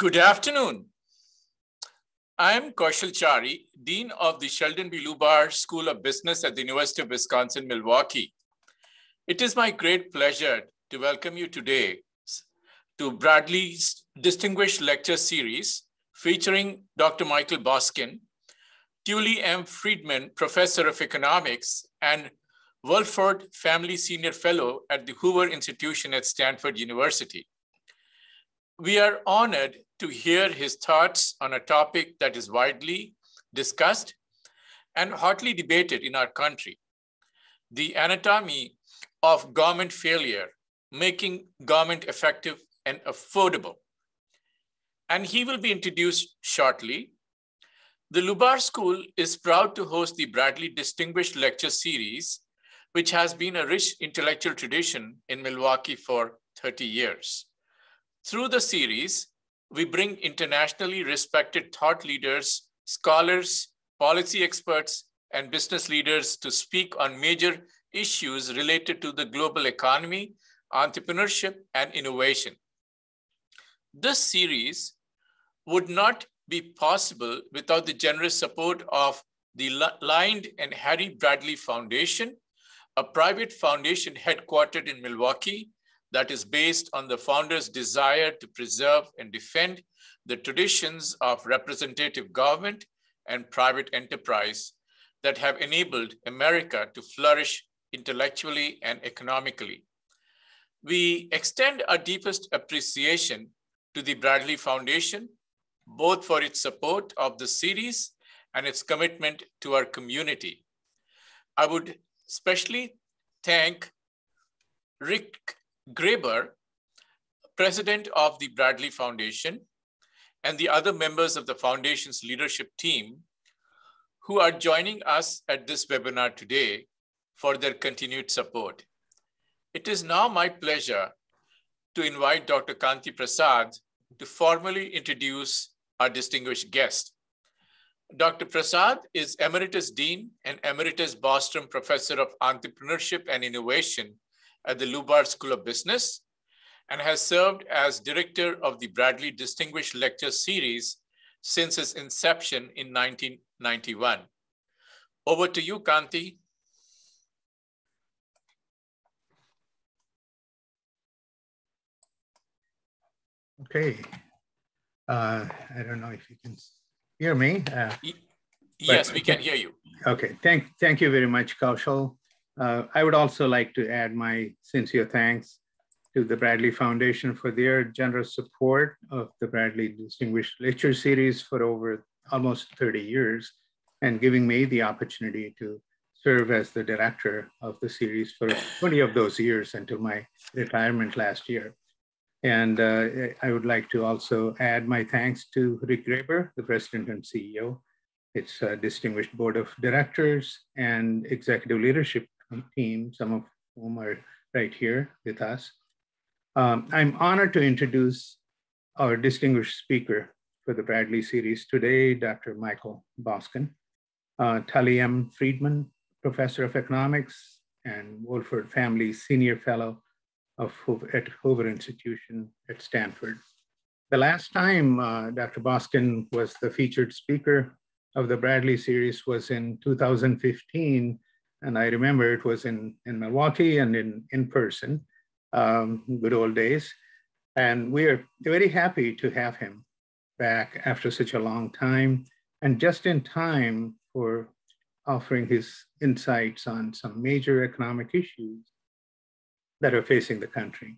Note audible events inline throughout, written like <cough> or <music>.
Good afternoon. I am Kaushal Chari, Dean of the Sheldon B. Lubar School of Business at the University of Wisconsin, Milwaukee. It is my great pleasure to welcome you today to Bradley's Distinguished Lecture Series featuring Dr. Michael Boskin, Tully M. Friedman Professor of Economics and Wohlford Family Senior Fellow at the Hoover Institution at Stanford University. We are honored to hear his thoughts on a topic that is widely discussed and hotly debated in our country, the anatomy of government failure, making government effective and affordable. And he will be introduced shortly. The Lubar School is proud to host the Bradley Distinguished Lecture Series, which has been a rich intellectual tradition in Milwaukee for 30 years. Through the series, we bring internationally respected thought leaders, scholars, policy experts, and business leaders to speak on major issues related to the global economy, entrepreneurship, and innovation. This series would not be possible without the generous support of the Lynde and Harry Bradley Foundation, a private foundation headquartered in Milwaukee that is based on the founder's desire to preserve and defend the traditions of representative government and private enterprise that have enabled America to flourish intellectually and economically. We extend our deepest appreciation to the Bradley Foundation, both for its support of the series and its commitment to our community. I would especially thank Rick Graber, president of the Bradley Foundation, and the other members of the foundation's leadership team who are joining us at this webinar today for their continued support. It is now my pleasure to invite Dr. Kanti Prasad to formally introduce our distinguished guest. Dr. Prasad is Emeritus Dean and Emeritus Bostrom Professor of Entrepreneurship and Innovation at the Lubar School of Business and has served as director of the Bradley Distinguished Lecture Series since its inception in 1991. Over to you, Kanti. Okay. Uh, I don't know if you can hear me. Uh, yes, we can hear you. Okay. Thank, thank you very much, Kaushal. Uh, I would also like to add my sincere thanks to the Bradley Foundation for their generous support of the Bradley Distinguished Lecture Series for over almost 30 years and giving me the opportunity to serve as the director of the series for 20 of those years until my retirement last year. And uh, I would like to also add my thanks to Rick Graber, the president and CEO, its uh, distinguished board of directors and executive leadership team, some of whom are right here with us. Um, I'm honored to introduce our distinguished speaker for the Bradley series today, Dr. Michael Boskin, uh, Tully M. Friedman, Professor of Economics and Wohlford Family Senior Fellow of Hoover, at Hoover Institution at Stanford. The last time uh, Dr. Boskin was the featured speaker of the Bradley series was in 2015 and I remember it was in, in Milwaukee and in, in person, um, good old days. And we are very happy to have him back after such a long time and just in time for offering his insights on some major economic issues that are facing the country.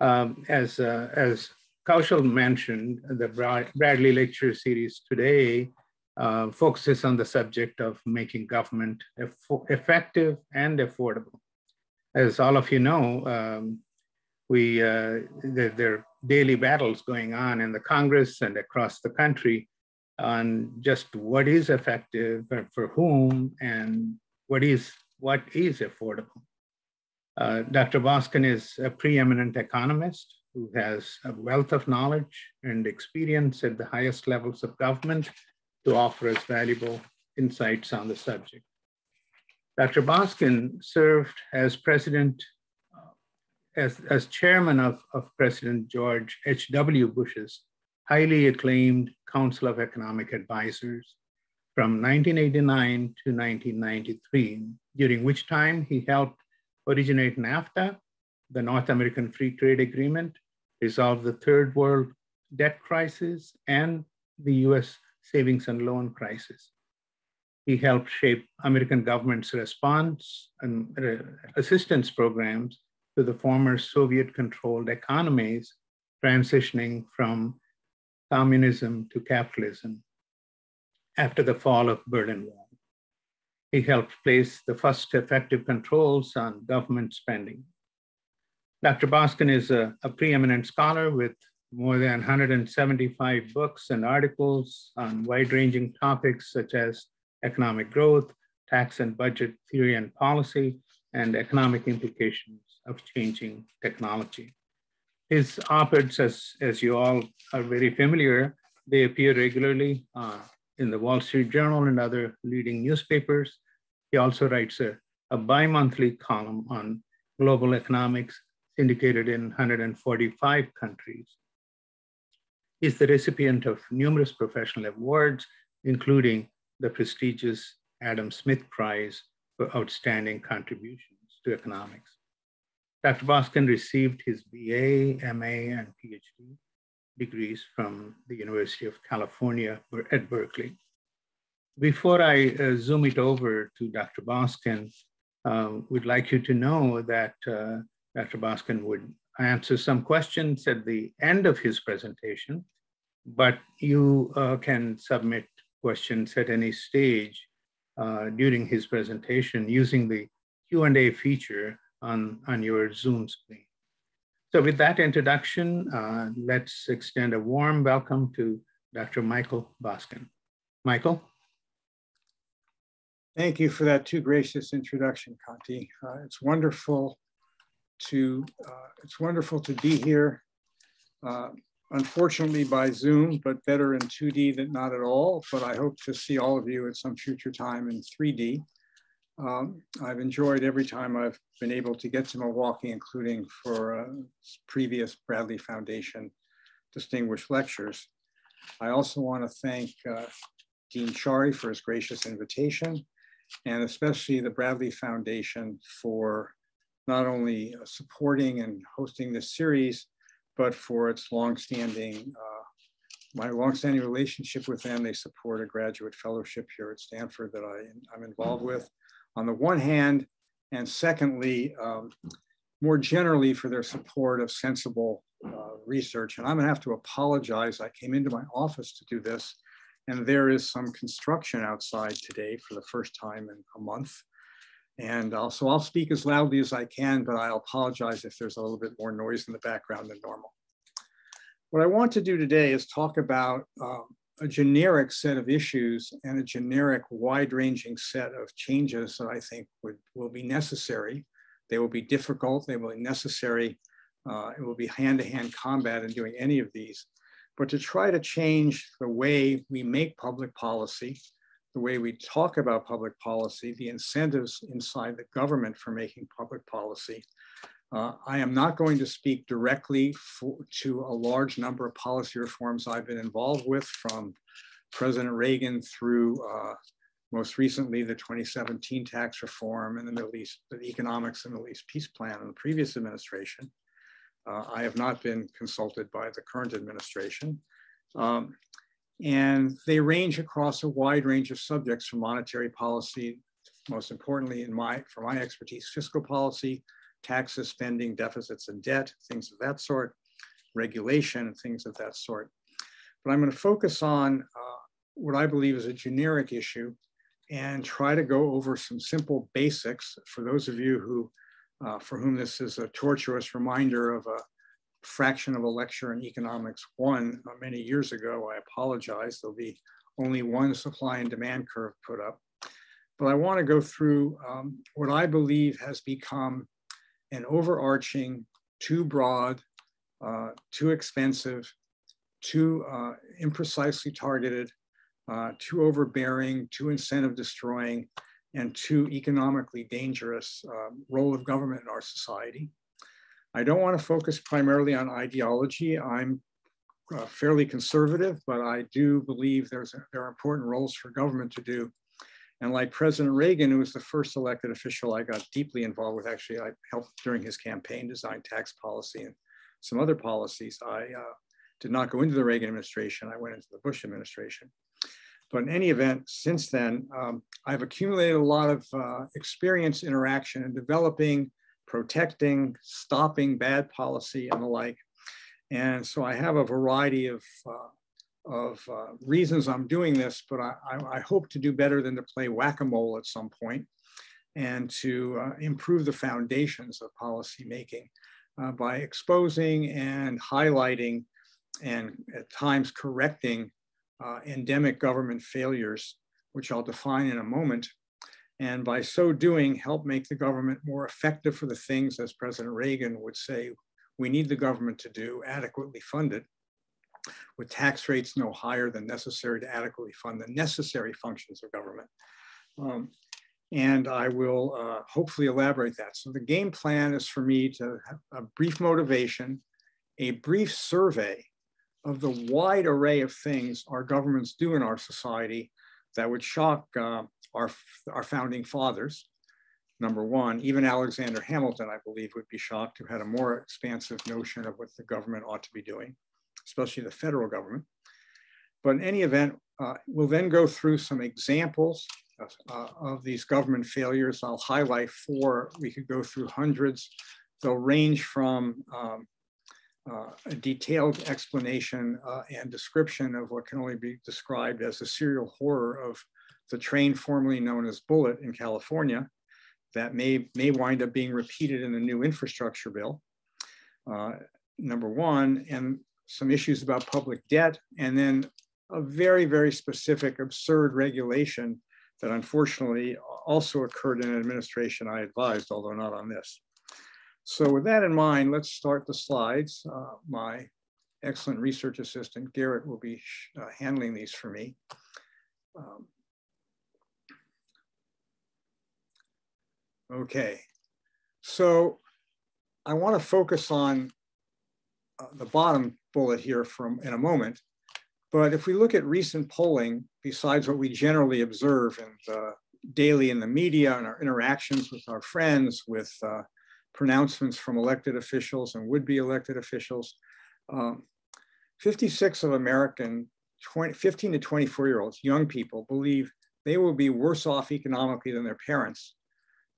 Um, as, uh, as Kaushal mentioned, the Bradley Lecture Series today uh, focuses on the subject of making government eff- effective and affordable. As all of you know, um, we uh, there, there, are daily battles going on in the Congress and across the country on just what is effective for whom and what is what is affordable. Uh, Dr. Boskin is a preeminent economist who has a wealth of knowledge and experience at the highest levels of government to offer us valuable insights on the subject. Dr. Boskin served as president, uh, as, as chairman of, of President George H.W. Bush's highly acclaimed Council of Economic Advisors from 1989 to 1993, during which time he helped originate NAFTA, the North American Free Trade Agreement, resolve the third world debt crisis, and the US savings and loan crisis. He helped shape American government's response and assistance programs to the former Soviet controlled economies transitioning from communism to capitalism after the fall of Berlin Wall. He helped place the first effective controls on government spending. Dr. Boskin is a, a preeminent scholar with more than 175 books and articles on wide-ranging topics such as economic growth, tax and budget theory and policy, and economic implications of changing technology. His op-eds, as, as you all are very familiar, they appear regularly uh, in the Wall Street Journal and other leading newspapers. He also writes a, a bi-monthly column on global economics syndicated in 145 countries. He's the recipient of numerous professional awards, including the prestigious Adam Smith Prize for Outstanding Contributions to Economics. Dr. Boskin received his BA, MA, and PhD degrees from the University of California at Berkeley. Before I uh, zoom it over to Dr. Boskin, uh, we'd like you to know that uh, Dr. Boskin would answer some questions at the end of his presentation, but you uh, can submit questions at any stage uh, during his presentation using the Q&A feature on, on your Zoom screen. So with that introduction, uh, let's extend a warm welcome to Dr. Michael Boskin. Michael? Thank you for that too gracious introduction, Kanti. Uh, it's wonderful to uh, it's wonderful to be here. Uh, unfortunately by Zoom, but better in 2D than not at all. But I hope to see all of you at some future time in 3D. Um, I've enjoyed every time I've been able to get to Milwaukee, including for uh, previous Bradley Foundation distinguished lectures. I also want to thank uh, Dean Chari for his gracious invitation, and especially the Bradley Foundation for not only uh, supporting and hosting this series, but for its longstanding, uh, my longstanding relationship with them. They support a graduate fellowship here at Stanford that I, I'm involved with on the one hand, and secondly, um, more generally for their support of sensible uh, research. And I'm gonna have to apologize. I came into my office to do this and there is some construction outside today for the first time in a month. And uh, so I'll speak as loudly as I can, but I'll apologize if there's a little bit more noise in the background than normal. What I want to do today is talk about um, a generic set of issues and a generic wide-ranging set of changes that I think would, will be necessary. They will be difficult, they will be necessary. Uh, it will be hand-to-hand -hand combat in doing any of these. But to try to change the way we make public policy, the way we talk about public policy, the incentives inside the government for making public policy, uh, I am not going to speak directly for, to a large number of policy reforms I've been involved with from President Reagan through uh, most recently the 2017 tax reform and the Middle East, the economics and Middle East peace plan in the previous administration. Uh, I have not been consulted by the current administration. Um, and they range across a wide range of subjects from monetary policy, most importantly in my, for my expertise, fiscal policy, taxes, spending, deficits, and debt, things of that sort, regulation, and things of that sort. But I'm going to focus on uh, what I believe is a generic issue and try to go over some simple basics for those of you who, uh, for whom this is a tortuous reminder of a fraction of a lecture in economics one uh, many years ago. I apologize. There'll be only one supply and demand curve put up. But I want to go through um, what I believe has become an overarching, too broad, uh, too expensive, too uh, imprecisely targeted, uh, too overbearing, too incentive destroying, and too economically dangerous um, role of government in our society. I don't want to focus primarily on ideology. I'm uh, fairly conservative, but I do believe there's a, there are important roles for government to do. And like President Reagan, who was the first elected official I got deeply involved with, actually, I helped during his campaign design tax policy and some other policies. I uh, did not go into the Reagan administration, I went into the Bush administration. But in any event, since then, um, I've accumulated a lot of uh, experience, interaction, and developing, protecting, stopping bad policy and the like. And so I have a variety of, uh, of uh, reasons I'm doing this, but I, I, hope to do better than to play whack-a-mole at some point and to uh, improve the foundations of policy making uh, by exposing and highlighting and at times correcting uh, endemic government failures, which I'll define in a moment. And by so doing, help make the government more effective for the things, as President Reagan would say, we need the government to do, adequately funded, with tax rates no higher than necessary to adequately fund the necessary functions of government. Um, and I will uh, hopefully elaborate that. So the game plan is for me to have a brief motivation, a brief survey of the wide array of things our governments do in our society that would shock uh, our, our founding fathers, number one. Even Alexander Hamilton, I believe, would be shocked who had a more expansive notion of what the government ought to be doing, especially the federal government. But in any event, uh, we'll then go through some examples of, uh, of these government failures. I'll highlight four. We could go through hundreds. They'll range from um, uh, a detailed explanation uh, and description of what can only be described as a serial horror of the train formerly known as Bullet in California that may, may wind up being repeated in the new infrastructure bill, uh, number one, and some issues about public debt, and then a very, very specific absurd regulation that unfortunately also occurred in an administration I advised, although not on this. So with that in mind, let's start the slides. Uh, my excellent research assistant, Garrett, will be uh, handling these for me. Um, okay, so I want to focus on uh, the bottom bullet here from in a moment. But if we look at recent polling, besides what we generally observe in the, daily in the media and our interactions with our friends, with uh, pronouncements from elected officials and would-be elected officials. Um, 56 of American 20, 15 to 24 year olds, young people, believe they will be worse off economically than their parents.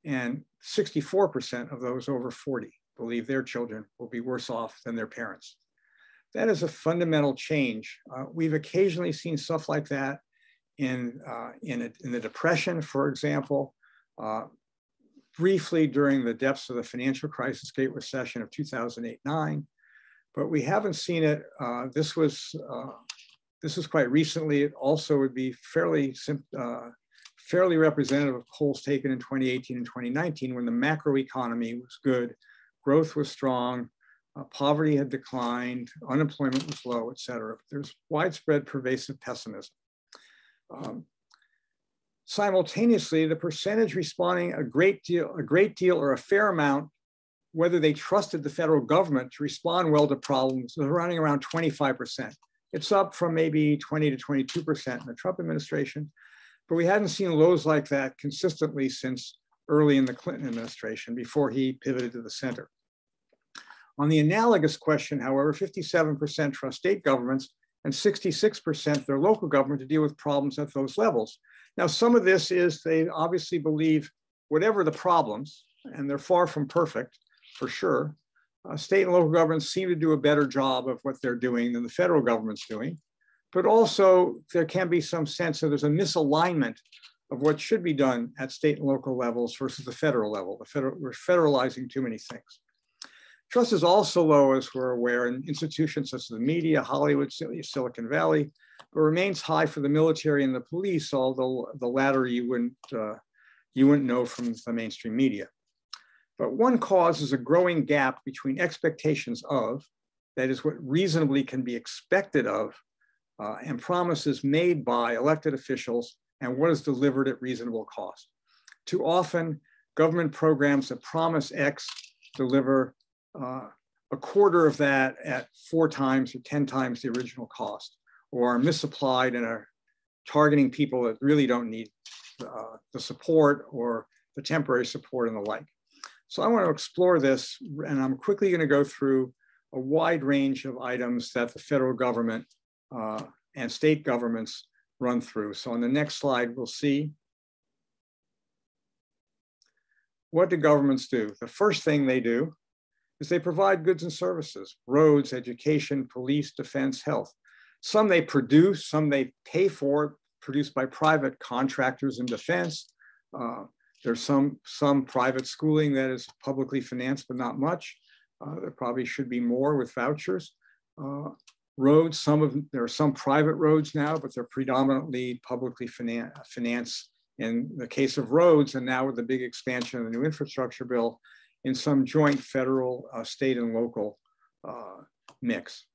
And 64% of those over 40 believe their children will be worse off than their parents. That is a fundamental change. Uh, we've occasionally seen stuff like that in, uh, in, a, in the Depression, for example. Uh, briefly during the depths of the financial crisis, Great Recession of 2008-9, but we haven't seen it. Uh, this was uh, this was quite recently. It also would be fairly uh, fairly representative of polls taken in 2018 and 2019 when the macroeconomy was good, growth was strong, uh, poverty had declined, unemployment was low, et cetera. There's widespread pervasive pessimism. Um, simultaneously, the percentage responding a great deal, a great deal or a fair amount, whether they trusted the federal government to respond well to problems, was running around 25%. It's up from maybe 20 to 22% in the Trump administration, but we hadn't seen lows like that consistently since early in the Clinton administration before he pivoted to the center. On the analogous question, however, 57% trust state governments and 66% their local government to deal with problems at those levels. Now, some of this is they obviously believe whatever the problems, and they're far from perfect for sure, uh, state and local governments seem to do a better job of what they're doing than the federal government's doing. But also, there can be some sense that there's a misalignment of what should be done at state and local levels versus the federal level. The federal, we're federalizing too many things. Trust is also low, as we're aware, in institutions such as the media, Hollywood, Silicon Valley, but remains high for the military and the police, although the latter you wouldn't, uh, you wouldn't know from the mainstream media. But one cause is a growing gap between expectations of, that is what reasonably can be expected of, uh, and promises made by elected officials and what is delivered at reasonable cost. Too often, government programs that promise X deliver uh, a quarter of that at four times or 10 times the original cost, or are misapplied and are targeting people that really don't need uh, the support or the temporary support and the like. So I want to explore this, and I'm quickly going to go through a wide range of items that the federal government uh, and state governments run through. So on the next slide, we'll see what do governments do? The first thing they do is they provide goods and services, roads, education, police, defense, health. Some they produce, some they pay for, produced by private contractors in defense. Uh, there's some, some private schooling that is publicly financed, but not much. Uh, there probably should be more with vouchers. Uh, roads, some of there are some private roads now, but they're predominantly publicly finan financed in the case of roads, and now with the big expansion of the new infrastructure bill, in some joint federal, uh, state, and local uh, mix.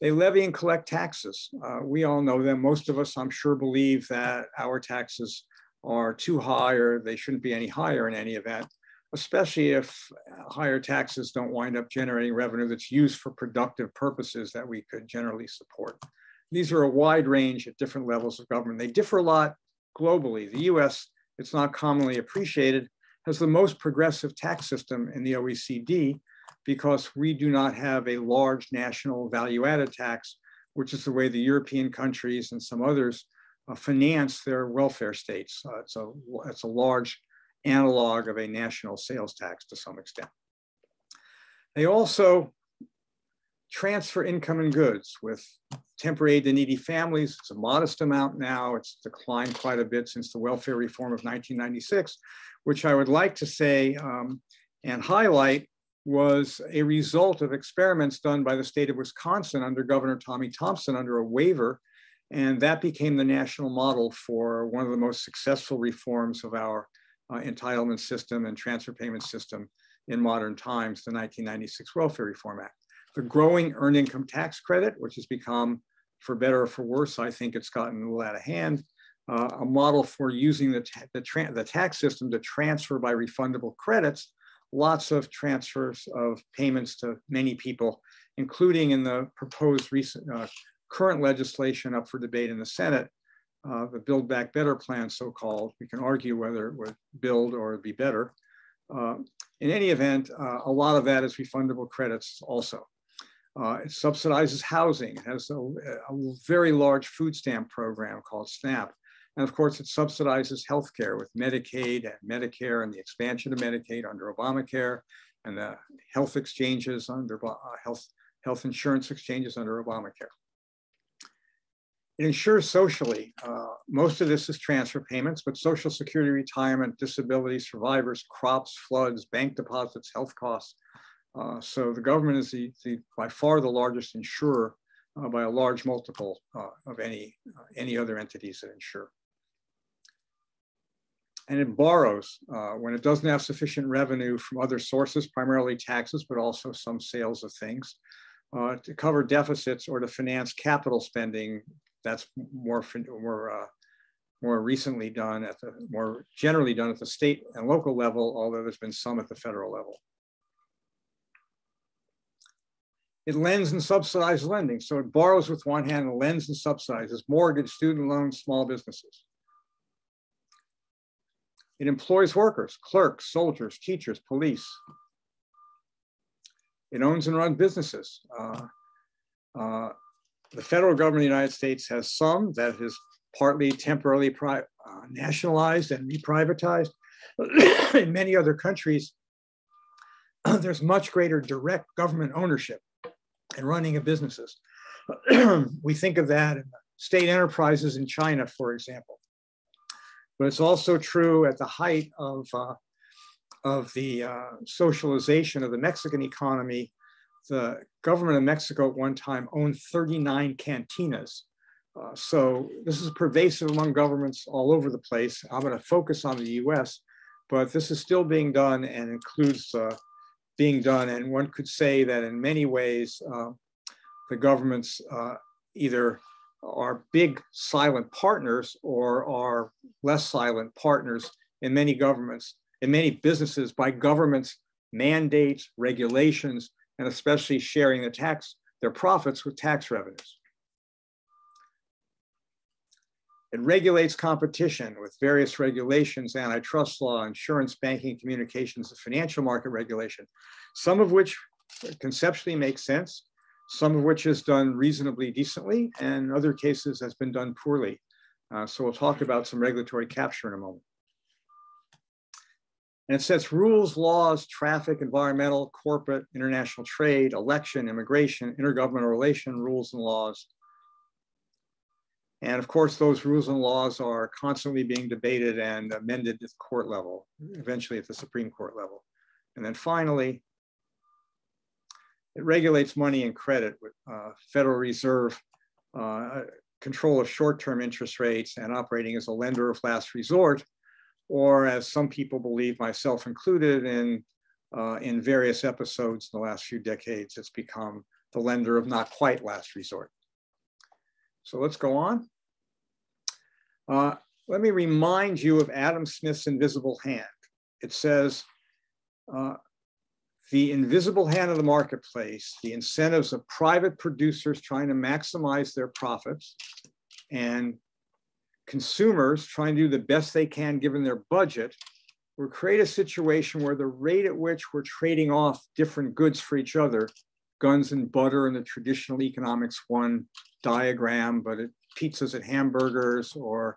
They levy and collect taxes. Uh, we all know them. Most of us, I'm sure, believe that our taxes are too high or they shouldn't be any higher in any event, especially if higher taxes don't wind up generating revenue that's used for productive purposes that we could generally support. These are a wide range at different levels of government. They differ a lot globally. The US, it's not commonly appreciated, has the most progressive tax system in the OECD because we do not have a large national value added tax, which is the way the European countries and some others uh, finance their welfare states. Uh, it's, a, it's a large analog of a national sales tax to some extent. They also transfer income and goods with temporary aid to needy families. It's a modest amount now. It's declined quite a bit since the welfare reform of 1996, which I would like to say um, and highlight was a result of experiments done by the state of Wisconsin under Governor Tommy Thompson under a waiver. And that became the national model for one of the most successful reforms of our uh, entitlement system and transfer payment system in modern times, the 1996 Welfare Reform Act. The growing earned income tax credit, which has become, for better or for worse, I think it's gotten a little out of hand, uh, a model for using the, ta the, the tax system to transfer by refundable credits lots of transfers of payments to many people, including in the proposed recent uh, current legislation up for debate in the Senate, uh, the Build Back Better plan, so-called. We can argue whether it would build or be better. Uh, in any event, uh, a lot of that is refundable credits also. Uh, it subsidizes housing. It has a, a very large food stamp program called SNAP. And of course, it subsidizes healthcare with Medicaid and Medicare and the expansion of Medicaid under Obamacare and the health exchanges under uh, health, health insurance exchanges under Obamacare. It insures socially. Uh, most of this is transfer payments, but Social Security, retirement, disability, survivors, crops, floods, bank deposits, health costs. Uh, so the government is the, the, by far the largest insurer uh, by a large multiple uh, of any, uh, any other entities that insure and it borrows uh, when it doesn't have sufficient revenue from other sources, primarily taxes, but also some sales of things, uh, to cover deficits or to finance capital spending. That's more more uh, more recently done at the more generally done at the state and local level, although there's been some at the federal level. It lends and subsidizes lending. So it borrows with one hand and lends and subsidizes mortgage, student loans, small businesses. It employs workers, clerks, soldiers, teachers, police. It owns and runs businesses. Uh, uh, the federal government of the United States has some that is partly temporarily uh, nationalized and reprivatized. <coughs> In many other countries, <coughs> there's much greater direct government ownership and running of businesses. <coughs> we think of that in state enterprises in China, for example. But it's also true at the height of, uh, of the uh, socialization of the Mexican economy. The government of Mexico at one time owned 39 cantinas. Uh, so this is pervasive among governments all over the place. I'm going to focus on the US, but this is still being done and includes uh, being done. And one could say that in many ways, uh, the governments uh, either are big silent partners or are less silent partners in many governments, in many businesses by governments mandates, regulations, and especially sharing the tax, their profits with tax revenues. It regulates competition with various regulations, antitrust law, insurance, banking, communications, and financial market regulation, some of which conceptually make sense, some of which is done reasonably decently, and other cases has been done poorly. Uh, so we'll talk about some regulatory capture in a moment. And it sets rules, laws, traffic, environmental, corporate, international trade, election, immigration, intergovernmental relation rules and laws, and of course, those rules and laws are constantly being debated and amended at the court level, eventually at the Supreme Court level. And then finally, it regulates money and credit with uh, Federal Reserve uh, control of short-term interest rates and operating as a lender of last resort, or as some people believe, myself included, in, uh, in various episodes in the last few decades, it's become the lender of not quite last resort. So let's go on. Uh, let me remind you of Adam Smith's invisible hand. It says, uh, the invisible hand of the marketplace, the incentives of private producers trying to maximize their profits and consumers trying to do the best they can given their budget, will create a situation where the rate at which we're trading off different goods for each other guns and butter in the traditional economics one diagram, but it, pizzas and hamburgers or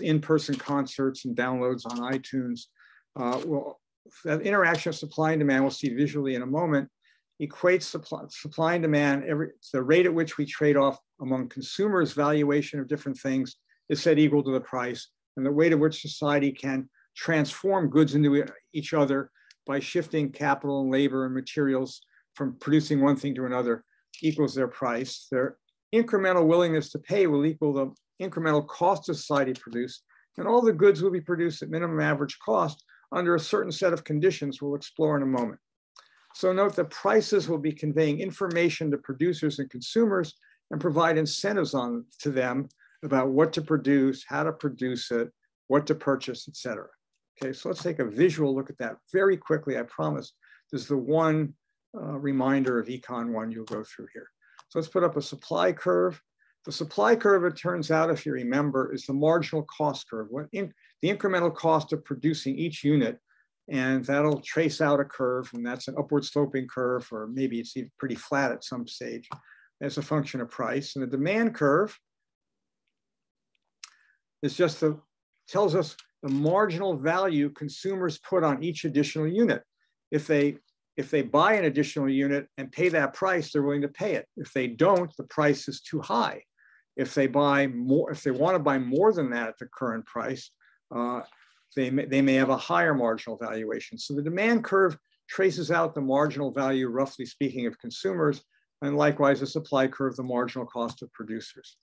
in-person concerts and downloads on iTunes. Uh, well, that interaction of supply and demand, we'll see visually in a moment, equates supply, supply and demand, every, the rate at which we trade off among consumers' valuation of different things is set equal to the price, and the rate at which society can transform goods into each other by shifting capital and labor and materials from producing one thing to another equals their price. Their incremental willingness to pay will equal the incremental cost of society produced, and all the goods will be produced at minimum average cost under a certain set of conditions we'll explore in a moment. So note that prices will be conveying information to producers and consumers and provide incentives on to them about what to produce, how to produce it, what to purchase, etc. Okay, so let's take a visual look at that very quickly. I promise this is the one uh, reminder of Econ 1 you'll go through here. So let's put up a supply curve. The supply curve, it turns out, if you remember, is the marginal cost curve, what in, the incremental cost of producing each unit. And that'll trace out a curve, and that's an upward sloping curve, or maybe it's even pretty flat at some stage as a function of price. And the demand curve is just the, tells us the marginal value consumers put on each additional unit. If they if they buy an additional unit and pay that price, they're willing to pay it. If they don't, the price is too high. If they buy more, if they want to buy more than that at the current price, uh, they, may, they may have a higher marginal valuation. So the demand curve traces out the marginal value, roughly speaking, of consumers, and likewise the supply curve, the marginal cost of producers.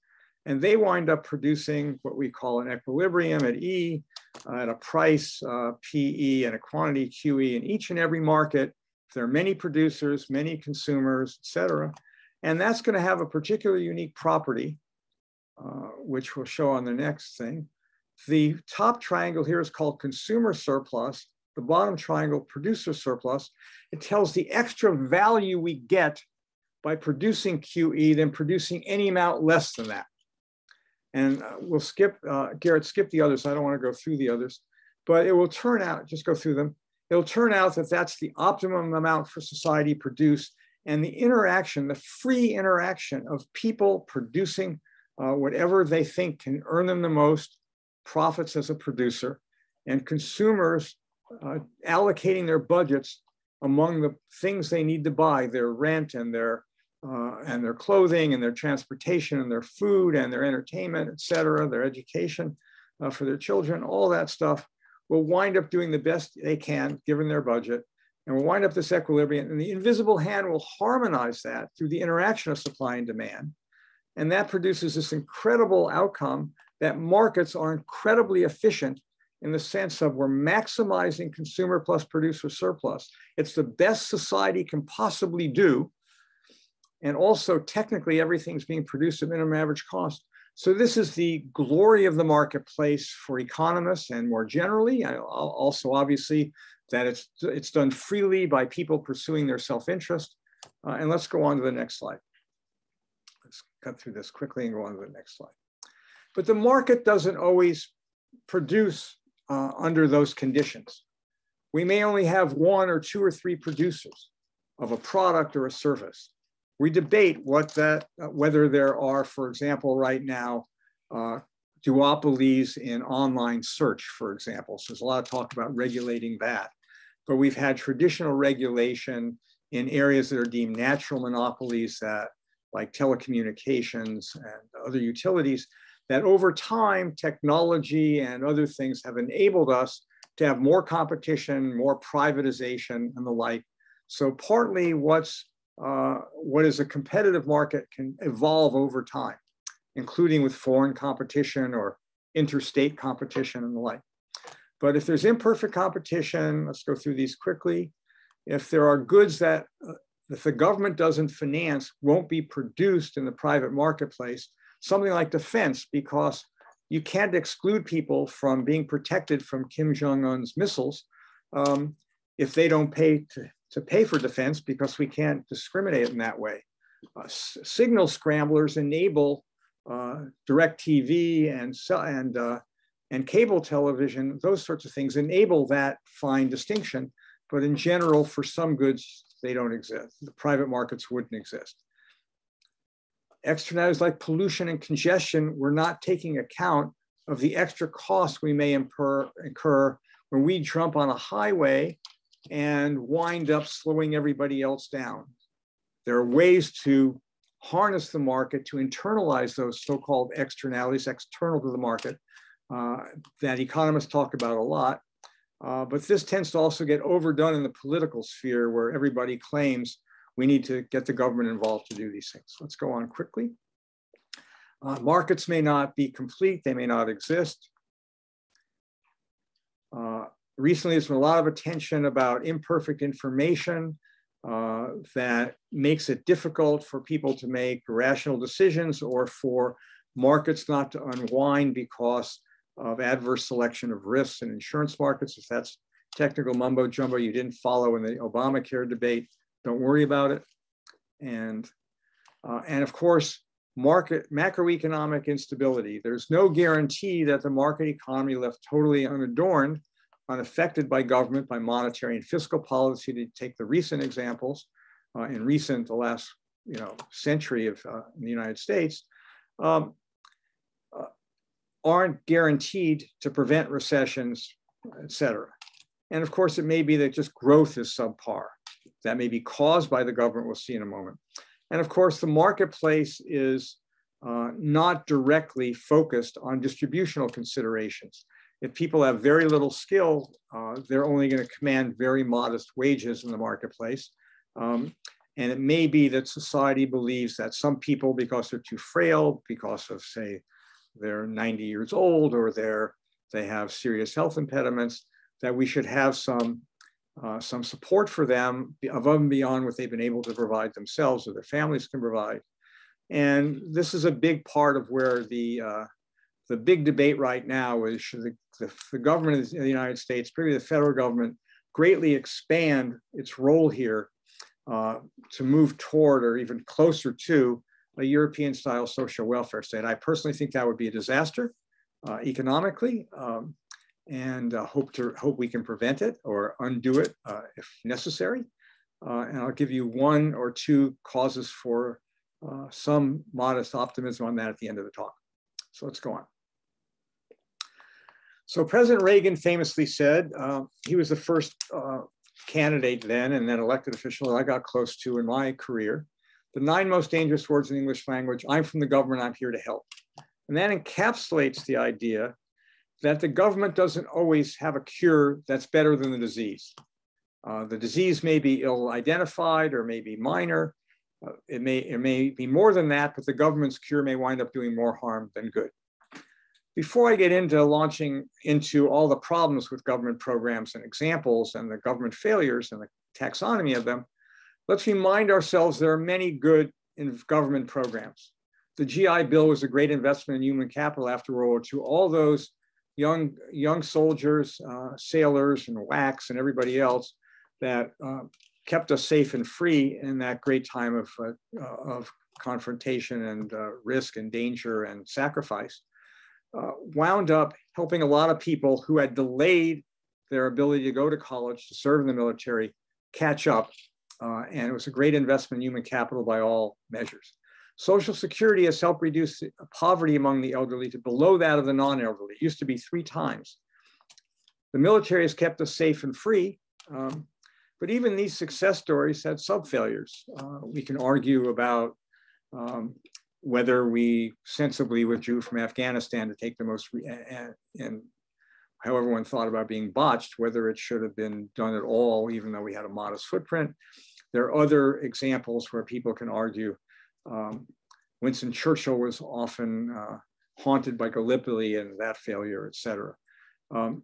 And they wind up producing what we call an equilibrium at E, uh, at a price, uh, PE, and a quantity QE in each and every market. There are many producers, many consumers, et cetera. And that's going to have a particularly unique property uh, which we'll show on the next thing. The top triangle here is called consumer surplus. The bottom triangle, producer surplus. It tells the extra value we get by producing QE than producing any amount less than that. And uh, we'll skip, uh, Garrett, skip the others. I don't want to go through the others, but it will turn out, just go through them. It'll turn out that that's the optimum amount for society produced and the interaction, the free interaction of people producing uh, whatever they think can earn them the most profits as a producer, and consumers uh, allocating their budgets among the things they need to buy, their rent and their uh, and their clothing and their transportation and their food and their entertainment, et cetera, their education uh, for their children, all that stuff will wind up doing the best they can given their budget and will wind up this equilibrium. And the invisible hand will harmonize that through the interaction of supply and demand and that produces this incredible outcome that markets are incredibly efficient in the sense of we're maximizing consumer plus producer surplus. It's the best society can possibly do. And also, technically, everything's being produced at minimum average cost. So, this is the glory of the marketplace for economists and more generally, also obviously that it's, it's done freely by people pursuing their self-interest. Uh, and let's go on to the next slide. Let's cut through this quickly and go on to the next slide. But the market doesn't always produce uh, under those conditions. We may only have one or two or three producers of a product or a service. We debate what that, uh, whether there are, for example, right now, uh, duopolies in online search, for example. So there's a lot of talk about regulating that. But we've had traditional regulation in areas that are deemed natural monopolies that like telecommunications and other utilities that over time, technology and other things have enabled us to have more competition, more privatization and the like. So partly what's, uh, what is a competitive market can evolve over time, including with foreign competition or interstate competition and the like. But if there's imperfect competition, let's go through these quickly. If there are goods that uh, if the government doesn't finance, won't be produced in the private marketplace, something like defense, because you can't exclude people from being protected from Kim Jong-un's missiles um, if they don't pay to, to pay for defense because we can't discriminate in that way. Uh, signal scramblers enable uh, direct TV and, and, uh, and cable television, those sorts of things enable that fine distinction. But in general, for some goods, they don't exist. The private markets wouldn't exist. Externalities like pollution and congestion, we're not taking account of the extra costs we may incur, incur when we jump on a highway and wind up slowing everybody else down. There are ways to harness the market to internalize those so-called externalities external to the market uh, that economists talk about a lot. Uh, but this tends to also get overdone in the political sphere where everybody claims we need to get the government involved to do these things. Let's go on quickly. Uh, markets may not be complete, they may not exist. Uh, recently, there's been a lot of attention about imperfect information uh, that makes it difficult for people to make rational decisions or for markets not to unwind because of adverse selection of risks in insurance markets. If that's technical mumbo jumbo you didn't follow in the Obamacare debate, don't worry about it. And, uh, and of course, market macroeconomic instability. There's no guarantee that the market economy left totally unadorned, unaffected by government, by monetary and fiscal policy, to take the recent examples uh, in recent, the last you know, century of uh, the United States. Um, aren't guaranteed to prevent recessions, et cetera. And of course, it may be that just growth is subpar. That may be caused by the government, we'll see in a moment. And of course, the marketplace is uh, not directly focused on distributional considerations. If people have very little skill, uh, they're only going to command very modest wages in the marketplace. Um, and it may be that society believes that some people, because they're too frail, because of, say, they're 90 years old or they're, they have serious health impediments, that we should have some, uh, some support for them above and beyond what they've been able to provide themselves or their families can provide. And this is a big part of where the, uh, the big debate right now is should the, the, the government of the United States, particularly the federal government, greatly expand its role here uh, to move toward or even closer to a European style social welfare state. I personally think that would be a disaster uh, economically um, and uh, hope to hope we can prevent it or undo it uh, if necessary. Uh, and I'll give you one or two causes for uh, some modest optimism on that at the end of the talk. So let's go on. So President Reagan famously said, uh, he was the first candidate then and then elected official that I got close to in my career the nine most dangerous words in the English language. I'm from the government, I'm here to help. And that encapsulates the idea that the government doesn't always have a cure that's better than the disease. Uh, the disease may be ill identified or may be minor. Uh, it, may, it may be more than that, but the government's cure may wind up doing more harm than good. Before I get into launching into all the problems with government programs and examples and the government failures and the taxonomy of them, Let's remind ourselves there are many good in government programs. The GI Bill was a great investment in human capital after World War II. All those young, young soldiers, uh, sailors and WACs and everybody else that uh, kept us safe and free in that great time of, uh, of confrontation and uh, risk and danger and sacrifice, uh, wound up helping a lot of people who had delayed their ability to go to college to serve in the military catch up. Uh, and it was a great investment in human capital by all measures. Social Security has helped reduce poverty among the elderly to below that of the non-elderly. It used to be three times. The military has kept us safe and free, um, but even these success stories had sub-failures. Uh, we can argue about um, whether we sensibly withdrew from Afghanistan to take the most, and, however one thought about being botched, whether it should have been done at all, even though we had a modest footprint. There are other examples where people can argue. Um, Winston Churchill was often uh, haunted by Gallipoli and that failure, et cetera. Um,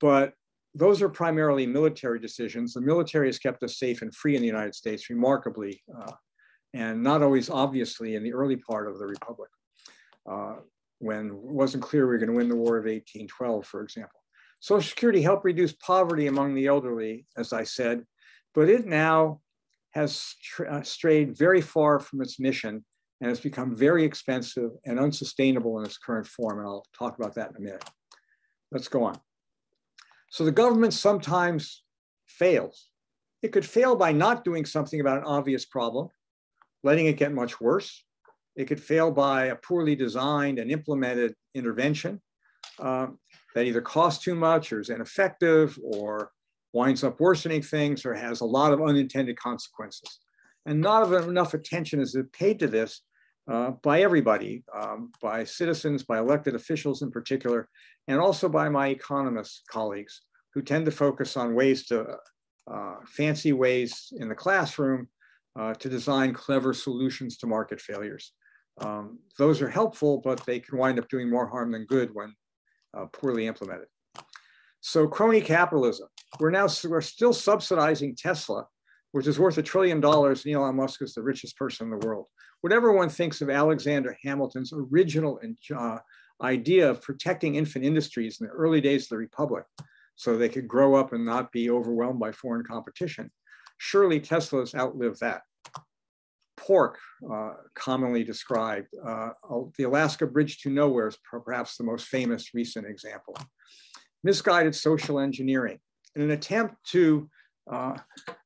but those are primarily military decisions. The military has kept us safe and free in the United States remarkably, uh, and not always obviously in the early part of the Republic, uh, when it wasn't clear we were going to win the War of 1812, for example. Social Security helped reduce poverty among the elderly, as I said, but it now has uh, strayed very far from its mission and has become very expensive and unsustainable in its current form. And I'll talk about that in a minute. Let's go on. So the government sometimes fails. It could fail by not doing something about an obvious problem, letting it get much worse. It could fail by a poorly designed and implemented intervention um, that either costs too much or is ineffective or winds up worsening things or has a lot of unintended consequences. And not enough attention is paid to this uh, by everybody, um, by citizens, by elected officials in particular, and also by my economist colleagues who tend to focus on ways to, uh, fancy ways in the classroom uh, to design clever solutions to market failures. Um, those are helpful, but they can wind up doing more harm than good when uh, poorly implemented. So crony capitalism, we're now, we're still subsidizing Tesla, which is worth a trillion dollars. Elon Musk is the richest person in the world. Whatever one thinks of Alexander Hamilton's original uh, idea of protecting infant industries in the early days of the Republic so they could grow up and not be overwhelmed by foreign competition, surely Tesla's outlived that. Pork, uh, commonly described, uh, the Alaska Bridge to Nowhere is perhaps the most famous recent example. Misguided social engineering. In an attempt to uh,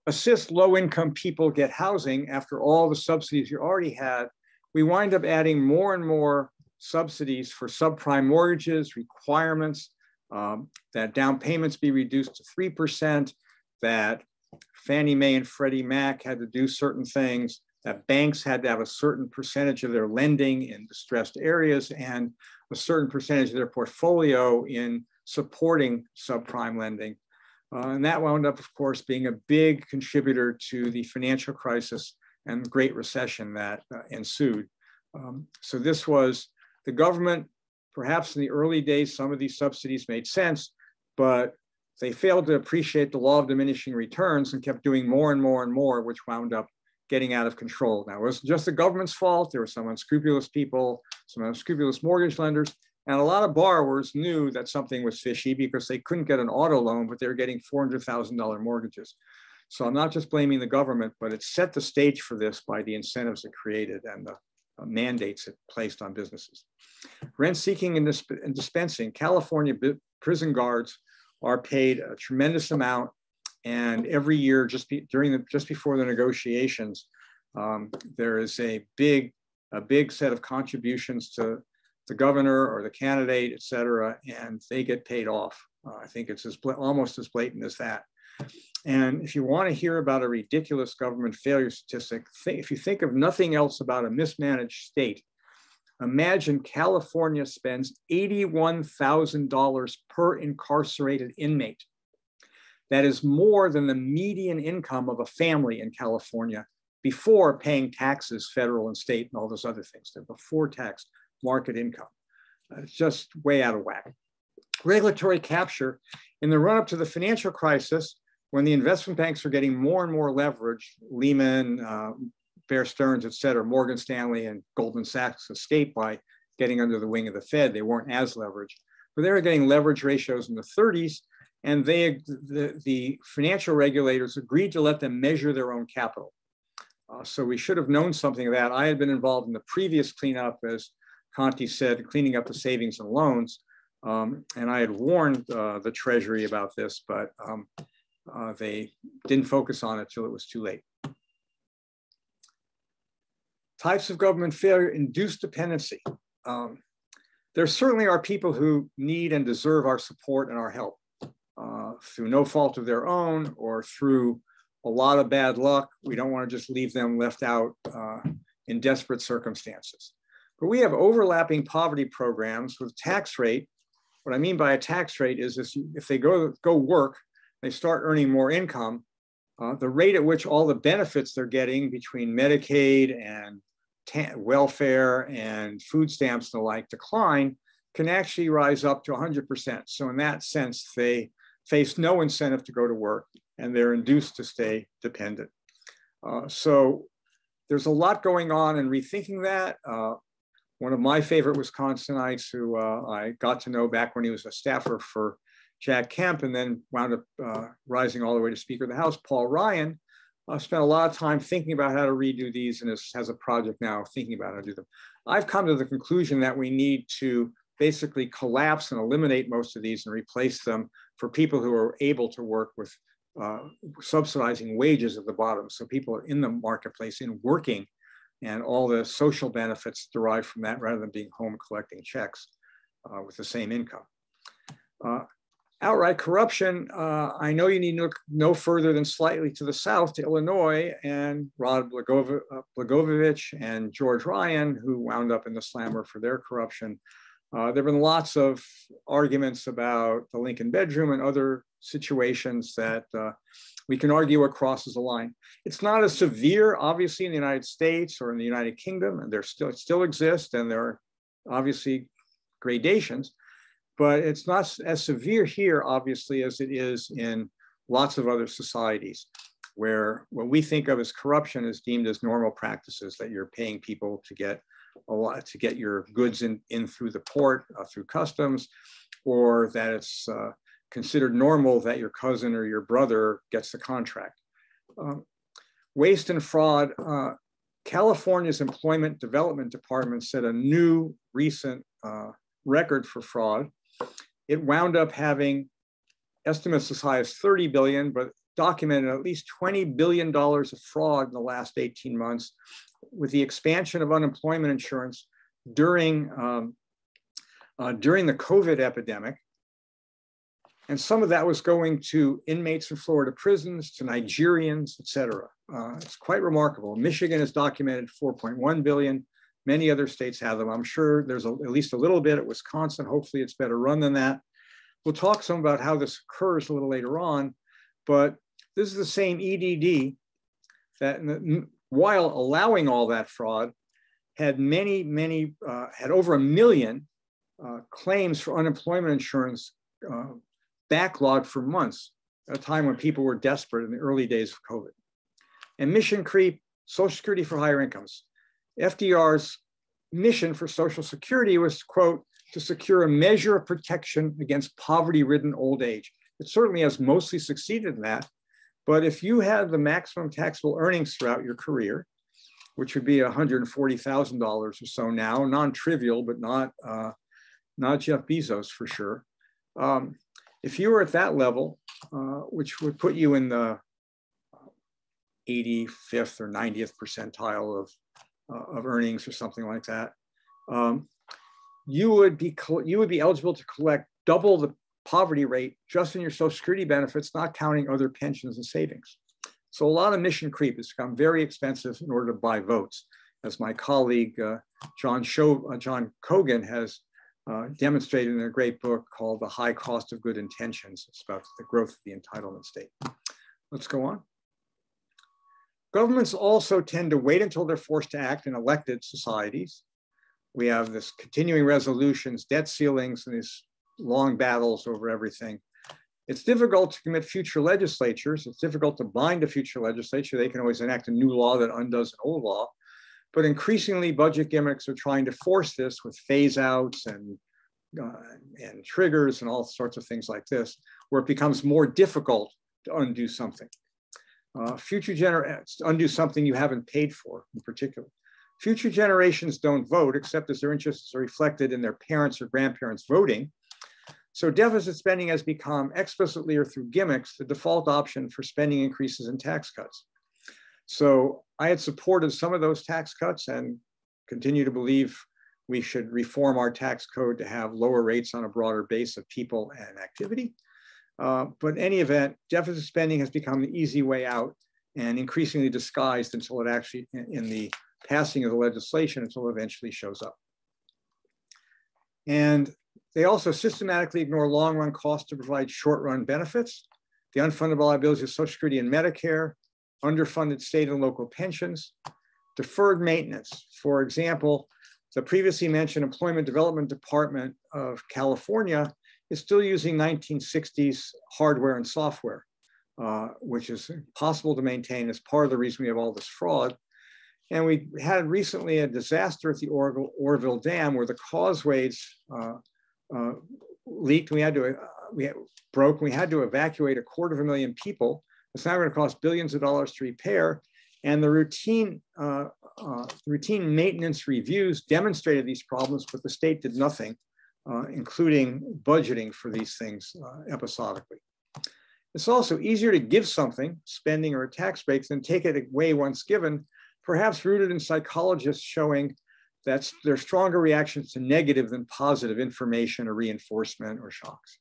assist low income people get housing after all the subsidies you already had, we wind up adding more and more subsidies for subprime mortgages, requirements um, that down payments be reduced to 3%, that Fannie Mae and Freddie Mac had to do certain things, that banks had to have a certain percentage of their lending in distressed areas and a certain percentage of their portfolio in supporting subprime lending. Uh, and that wound up, of course, being a big contributor to the financial crisis and Great Recession that uh, ensued. Um, so this was the government, perhaps in the early days, some of these subsidies made sense, but they failed to appreciate the law of diminishing returns and kept doing more and more and more, which wound up getting out of control. Now, it wasn't just the government's fault. There were some unscrupulous people, some unscrupulous mortgage lenders, and a lot of borrowers knew that something was fishy because they couldn't get an auto loan, but they were getting $400,000 mortgages. So I'm not just blaming the government, but it set the stage for this by the incentives it created and the mandates it placed on businesses. Rent seeking and, disp and dispensing, California prison guards are paid a tremendous amount. And every year, just be, during the, just before the negotiations, um, there is a big, a big set of contributions to the governor or the candidate, et cetera, and they get paid off. Uh, I think it's as almost as blatant as that. And if you want to hear about a ridiculous government failure statistic, if you think of nothing else about a mismanaged state, imagine California spends $81,000 per incarcerated inmate. That is more than the median income of a family in California before paying taxes, federal and state, and all those other things. They're before tax market income. Uh, it's just way out of whack. Regulatory capture in the run up to the financial crisis, when the investment banks are getting more and more leverage, Lehman, uh, Bear Stearns, et cetera, Morgan Stanley and Goldman Sachs escaped by getting under the wing of the Fed. They weren't as leveraged. but they were getting leverage ratios in the 30s, and they, the, the financial regulators agreed to let them measure their own capital. Uh, so we should have known something of that. I had been involved in the previous cleanup, as Conti said, cleaning up the savings and loans. Um, and I had warned uh, the Treasury about this, but um, uh, they didn't focus on it till it was too late. Types of government failure induced dependency. Um, there certainly are people who need and deserve our support and our help through no fault of their own or through a lot of bad luck. We don't want to just leave them left out uh, in desperate circumstances. But we have overlapping poverty programs with tax rate. What I mean by a tax rate is this, if they go, go work, they start earning more income, uh, the rate at which all the benefits they're getting between Medicaid and welfare and food stamps and the like decline can actually rise up to 100%. So in that sense, they face no incentive to go to work and they're induced to stay dependent. Uh, so there's a lot going on in rethinking that. Uh, one of my favorite Wisconsinites who uh, I got to know back when he was a staffer for Jack Kemp and then wound up uh, rising all the way to Speaker of the House, Paul Ryan, uh, spent a lot of time thinking about how to redo these and has a project now thinking about how to do them. I've come to the conclusion that we need to basically collapse and eliminate most of these and replace them for people who are able to work with uh, subsidizing wages at the bottom. So people are in the marketplace in working and all the social benefits derived from that rather than being home collecting checks uh, with the same income. Uh, outright corruption, uh, I know you need to look no further than slightly to the south to Illinois and Rod Blagojevich and George Ryan, who wound up in the slammer for their corruption. Uh, there have been lots of arguments about the Lincoln bedroom and other situations that uh, we can argue crosses a line. It's not as severe, obviously, in the United States or in the United Kingdom, and there still still exist, and there are obviously gradations, but it's not as severe here, obviously, as it is in lots of other societies, where what we think of as corruption is deemed as normal practices that you're paying people to get a lot to get your goods in, in through the port, uh, through customs, or that it's uh, considered normal that your cousin or your brother gets the contract. Um, waste and fraud, uh, California's Employment Development Department set a new recent uh, record for fraud. It wound up having estimates as high as 30 billion, but documented at least $20 billion of fraud in the last 18 months with the expansion of unemployment insurance during, um, uh, during the COVID epidemic. And some of that was going to inmates in Florida prisons, to Nigerians, et cetera. Uh, it's quite remarkable. Michigan has documented 4.1 billion. Many other states have them. I'm sure there's a, at least a little bit at Wisconsin. Hopefully it's better run than that. We'll talk some about how this occurs a little later on, but this is the same EDD that while allowing all that fraud, had many, many, uh, had over a million uh, claims for unemployment insurance uh, backlogged for months at a time when people were desperate in the early days of COVID. And mission creep, Social Security for higher incomes. FDR's mission for Social Security was, quote, to secure a measure of protection against poverty ridden old age. It certainly has mostly succeeded in that. But if you had the maximum taxable earnings throughout your career, which would be $140,000 or so now, non-trivial, but not, uh, not Jeff Bezos for sure. Um, if you were at that level, uh, which would put you in the 85th or 90th percentile of, uh, of earnings or something like that, um, you would be you would be eligible to collect double the poverty rate just in your Social Security benefits, not counting other pensions and savings. So a lot of mission creep has become very expensive in order to buy votes. As my colleague uh, John, Show, uh, John Cogan has uh, demonstrated in a great book called The High Cost of Good Intentions. It's about the growth of the entitlement state. Let's go on. Governments also tend to wait until they're forced to act in elected societies. We have this continuing resolutions, debt ceilings, and these long battles over everything. It's difficult to commit future legislatures. It's difficult to bind a future legislature. They can always enact a new law that undoes an old law. But increasingly, budget gimmicks are trying to force this with phase outs and uh, and triggers and all sorts of things like this, where it becomes more difficult to undo something. Uh, future generations undo something you haven't paid for in particular. Future generations don't vote except as their interests are reflected in their parents or grandparents voting. So deficit spending has become explicitly or through gimmicks the default option for spending increases and tax cuts. So I had supported some of those tax cuts and continue to believe we should reform our tax code to have lower rates on a broader base of people and activity. Uh, but in any event, deficit spending has become the easy way out and increasingly disguised until it actually, in the passing of the legislation, until it eventually shows up. And they also systematically ignore long run costs to provide short run benefits, the unfunded liabilities of Social Security and Medicare, underfunded state and local pensions, deferred maintenance. For example, the previously mentioned Employment Development Department of California is still using 1960s hardware and software, uh, which is possible to maintain as part of the reason we have all this fraud. And we had recently a disaster at the Oroville Dam where the causeways uh, uh, leaked. We had to, uh, we had, broke. We had to evacuate a quarter of a million people. It's now going to cost billions of dollars to repair. And the routine, uh, uh, routine maintenance reviews demonstrated these problems, but the state did nothing uh, including budgeting for these things uh, episodically. It's also easier to give something, spending or tax break, than take it away once given, perhaps rooted in psychologists showing that there are stronger reactions to negative than positive information or reinforcement or shocks.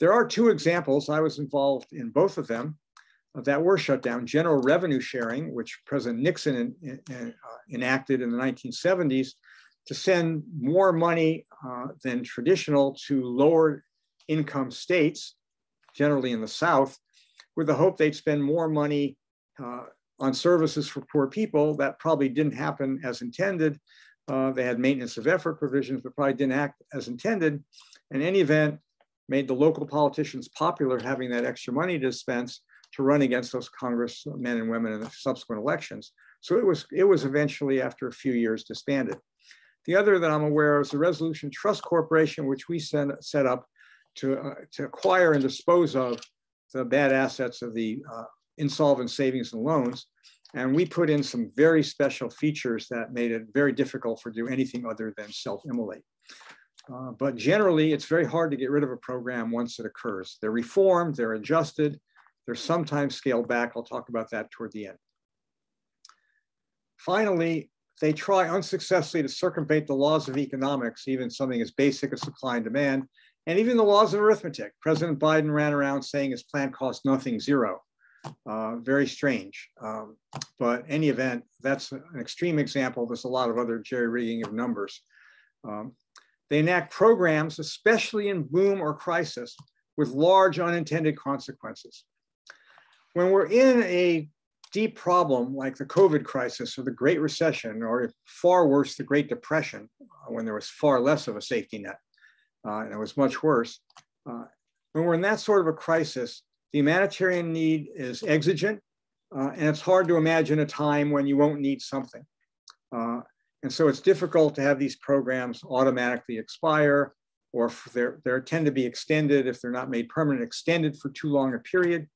There are two examples, I was involved in both of them, that were shut down. General revenue sharing, which President Nixon in, in, uh, enacted in the 1970s, to send more money uh, than traditional to lower income states, generally in the South, with the hope they'd spend more money uh, on services for poor people. That probably didn't happen as intended. Uh, they had maintenance of effort provisions, but probably didn't act as intended. In any event, made the local politicians popular having that extra money to dispense to run against those congressmen and women in the subsequent elections. So it was, it was eventually, after a few years, disbanded. The other that I'm aware of is the Resolution Trust Corporation, which we set up to, uh, to acquire and dispose of the bad assets of the uh, insolvent savings and loans. And we put in some very special features that made it very difficult for do anything other than self-immolate. Uh, but generally, it's very hard to get rid of a program once it occurs. They're reformed, they're adjusted, they're sometimes scaled back. I'll talk about that toward the end. Finally, they try unsuccessfully to circumvent the laws of economics, even something as basic as supply and demand, and even the laws of arithmetic. President Biden ran around saying his plan cost nothing, zero. Uh, very strange. Um, but any event, that's an extreme example. There's a lot of other jerry rigging of numbers. Um, they enact programs, especially in boom or crisis, with large unintended consequences. When we're in a deep problem like the COVID crisis or the Great Recession, or far worse, the Great Depression, uh, when there was far less of a safety net, uh, and it was much worse. Uh, when we're in that sort of a crisis, the humanitarian need is exigent, uh, and it's hard to imagine a time when you won't need something. Uh, and so it's difficult to have these programs automatically expire, or they tend to be extended if they're not made permanent, extended for too long a period.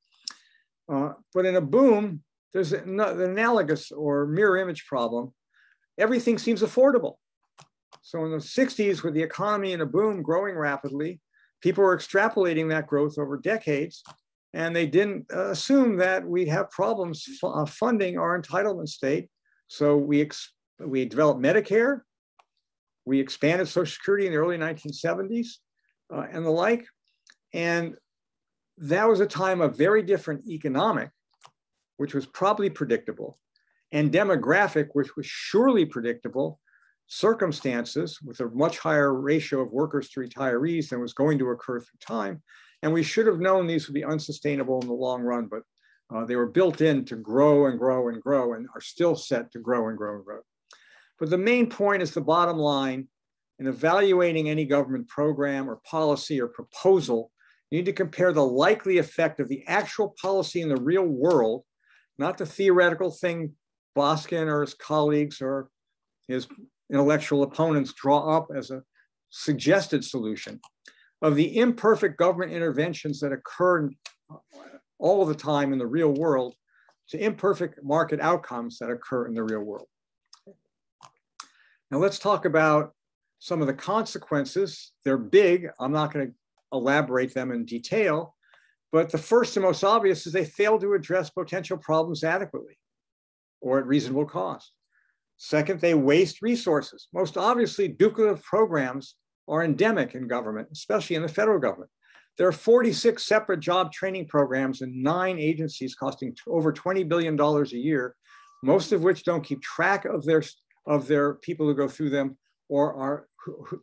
Uh, but in a boom, there's an analogous or mirror image problem. Everything seems affordable. So in the 60s, with the economy in a boom growing rapidly, people were extrapolating that growth over decades, and they didn't uh, assume that we'd have problems uh, funding our entitlement state. So we, we developed Medicare, we expanded Social Security in the early 1970s uh, and the like. And that was a time of very different economic which was probably predictable, and demographic, which was surely predictable, circumstances with a much higher ratio of workers to retirees than was going to occur through time. And we should have known these would be unsustainable in the long run, but uh, they were built in to grow and grow and grow and are still set to grow and grow and grow. But the main point is the bottom line in evaluating any government program or policy or proposal, you need to compare the likely effect of the actual policy in the real world not the theoretical thing Boskin or his colleagues or his intellectual opponents draw up as a suggested solution of the imperfect government interventions that occur all the time in the real world to imperfect market outcomes that occur in the real world. Now let's talk about some of the consequences. They're big. I'm not going to elaborate them in detail, but the first and most obvious is they fail to address potential problems adequately or at reasonable cost. Second, they waste resources. Most obviously, duplicative programs are endemic in government, especially in the federal government. There are 46 separate job training programs in nine agencies costing over $20 billion a year, most of which don't keep track of their, of their people who go through them or are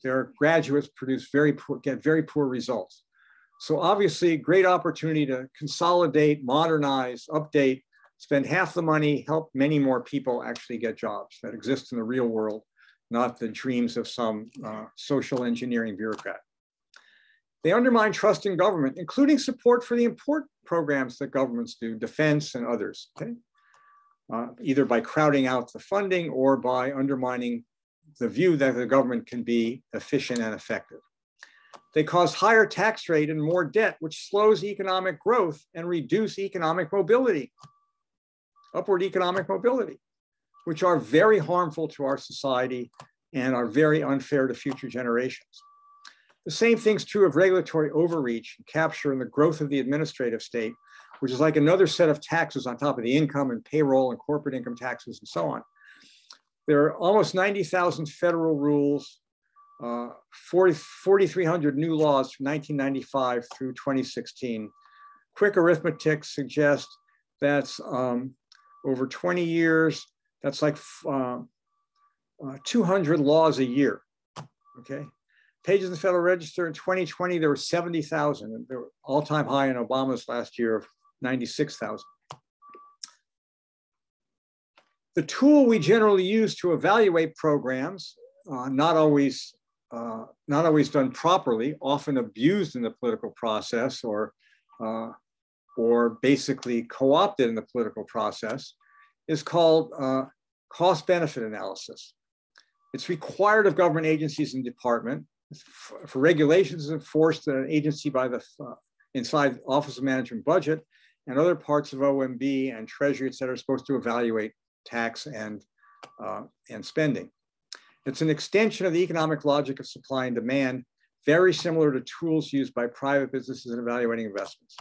their graduates produce very poor, get very poor results. So obviously great opportunity to consolidate, modernize, update, spend half the money, help many more people actually get jobs that exist in the real world, not the dreams of some uh, social engineering bureaucrat. They undermine trust in government, including support for the important programs that governments do, defense and others, okay? Uh, either by crowding out the funding or by undermining the view that the government can be efficient and effective. They cause higher tax rate and more debt, which slows economic growth and reduce economic mobility, upward economic mobility, which are very harmful to our society and are very unfair to future generations. The same thing's true of regulatory overreach and capture and the growth of the administrative state, which is like another set of taxes on top of the income and payroll and corporate income taxes and so on. There are almost 90,000 federal rules, uh, 4,300 new laws from 1995 through 2016. Quick arithmetic suggests that's um, over 20 years, that's like uh, uh, 200 laws a year, okay? pages in the Federal Register in 2020, there were 70,000, and they were all-time high in Obama's last year of 96,000. The tool we generally use to evaluate programs, uh, not always uh, not always done properly, often abused in the political process or uh, or basically co-opted in the political process, is called uh, cost-benefit analysis. It's required of government agencies and department for regulations enforced an agency by the uh, inside Office of Management Budget and other parts of OMB and Treasury, et cetera, are supposed to evaluate tax and, uh, and spending. It's an extension of the economic logic of supply and demand, very similar to tools used by private businesses in evaluating investments.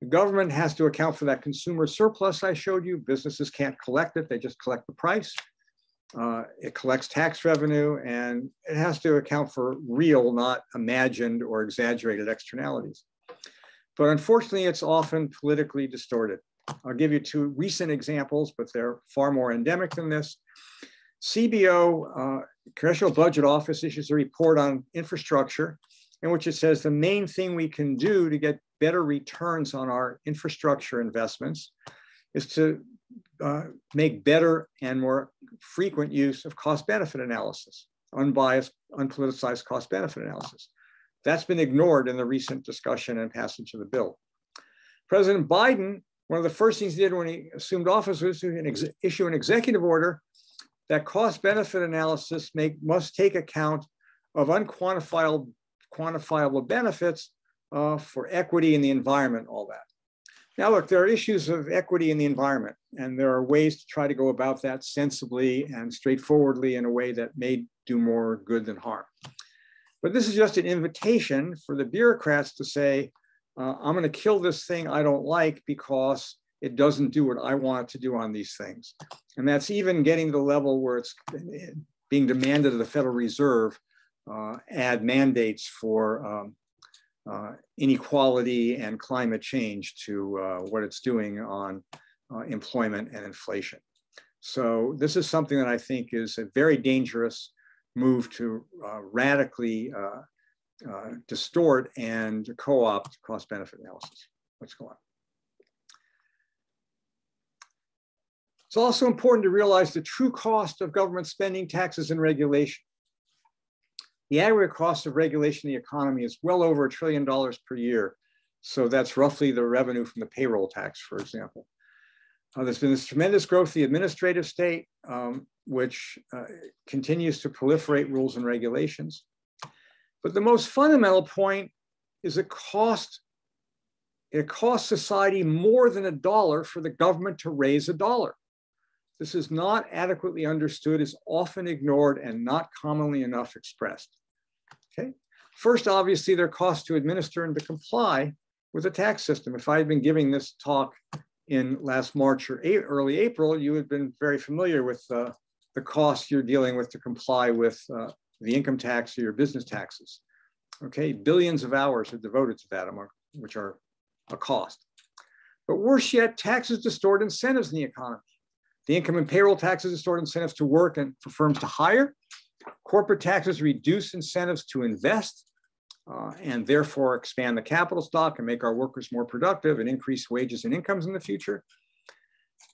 The government has to account for that consumer surplus I showed you. Businesses can't collect it, they just collect the price. Uh, it collects tax revenue and it has to account for real, not imagined or exaggerated externalities. But unfortunately, it's often politically distorted. I'll give you two recent examples, but they're far more endemic than this. CBO, uh, Congressional Budget Office, issues a report on infrastructure in which it says the main thing we can do to get better returns on our infrastructure investments is to uh, make better and more frequent use of cost benefit analysis, unbiased, unpoliticized cost benefit analysis. That's been ignored in the recent discussion and passage of the bill. President Biden, one of the first things he did when he assumed office was to issue an executive order that cost benefit analysis make, must take account of unquantifiable quantifiable benefits uh, for equity in the environment, all that. Now, look, there are issues of equity in the environment, and there are ways to try to go about that sensibly and straightforwardly in a way that may do more good than harm. But this is just an invitation for the bureaucrats to say, uh, I'm going to kill this thing I don't like because it doesn't do what I want to do on these things. And that's even getting to the level where it's being demanded of the Federal Reserve uh, add mandates for um, inequality and climate change to uh, what it's doing on uh, employment and inflation. So this is something that I think is a very dangerous move to uh, radically uh, uh, distort and co-opt cost benefit analysis. Let's go on. It's also important to realize the true cost of government spending, taxes, and regulation. The aggregate cost of regulation of the economy is well over a trillion dollars per year. So that's roughly the revenue from the payroll tax, for example. Uh, there's been this tremendous growth of the administrative state, um, which uh, continues to proliferate rules and regulations. But the most fundamental point is it cost it costs society more than a dollar for the government to raise a dollar. This is not adequately understood, is often ignored, and not commonly enough expressed. Okay. First, obviously, there are costs to administer and to comply with the tax system. If I had been giving this talk in last March or early April, you had been very familiar with uh, the costs you're dealing with to comply with uh, the income tax or your business taxes. Okay, billions of hours are devoted to that, which are a cost. But worse yet, taxes distort incentives in the economy. The income and payroll taxes distort incentives to work and for firms to hire. Corporate taxes reduce incentives to invest uh, and therefore expand the capital stock and make our workers more productive and increase wages and incomes in the future.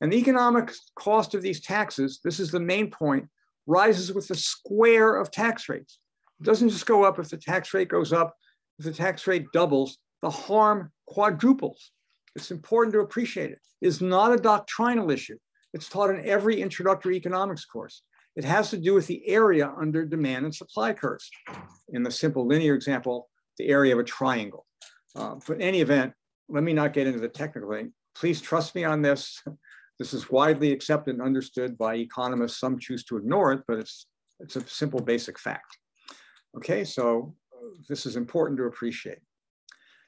And the economic cost of these taxes, this is the main point, rises with the square of tax rates. It doesn't just go up if the tax rate goes up. If the tax rate doubles, the harm quadruples. It's important to appreciate it. It's not a doctrinal issue. It's taught in every introductory economics course. It has to do with the area under demand and supply curves. In the simple linear example, the area of a triangle. Uh, but in any event, let me not get into the technical thing. Please trust me on this. <laughs> This is widely accepted and understood by economists. Some choose to ignore it, but it's, it's a simple basic fact. Okay, so uh, this is important to appreciate.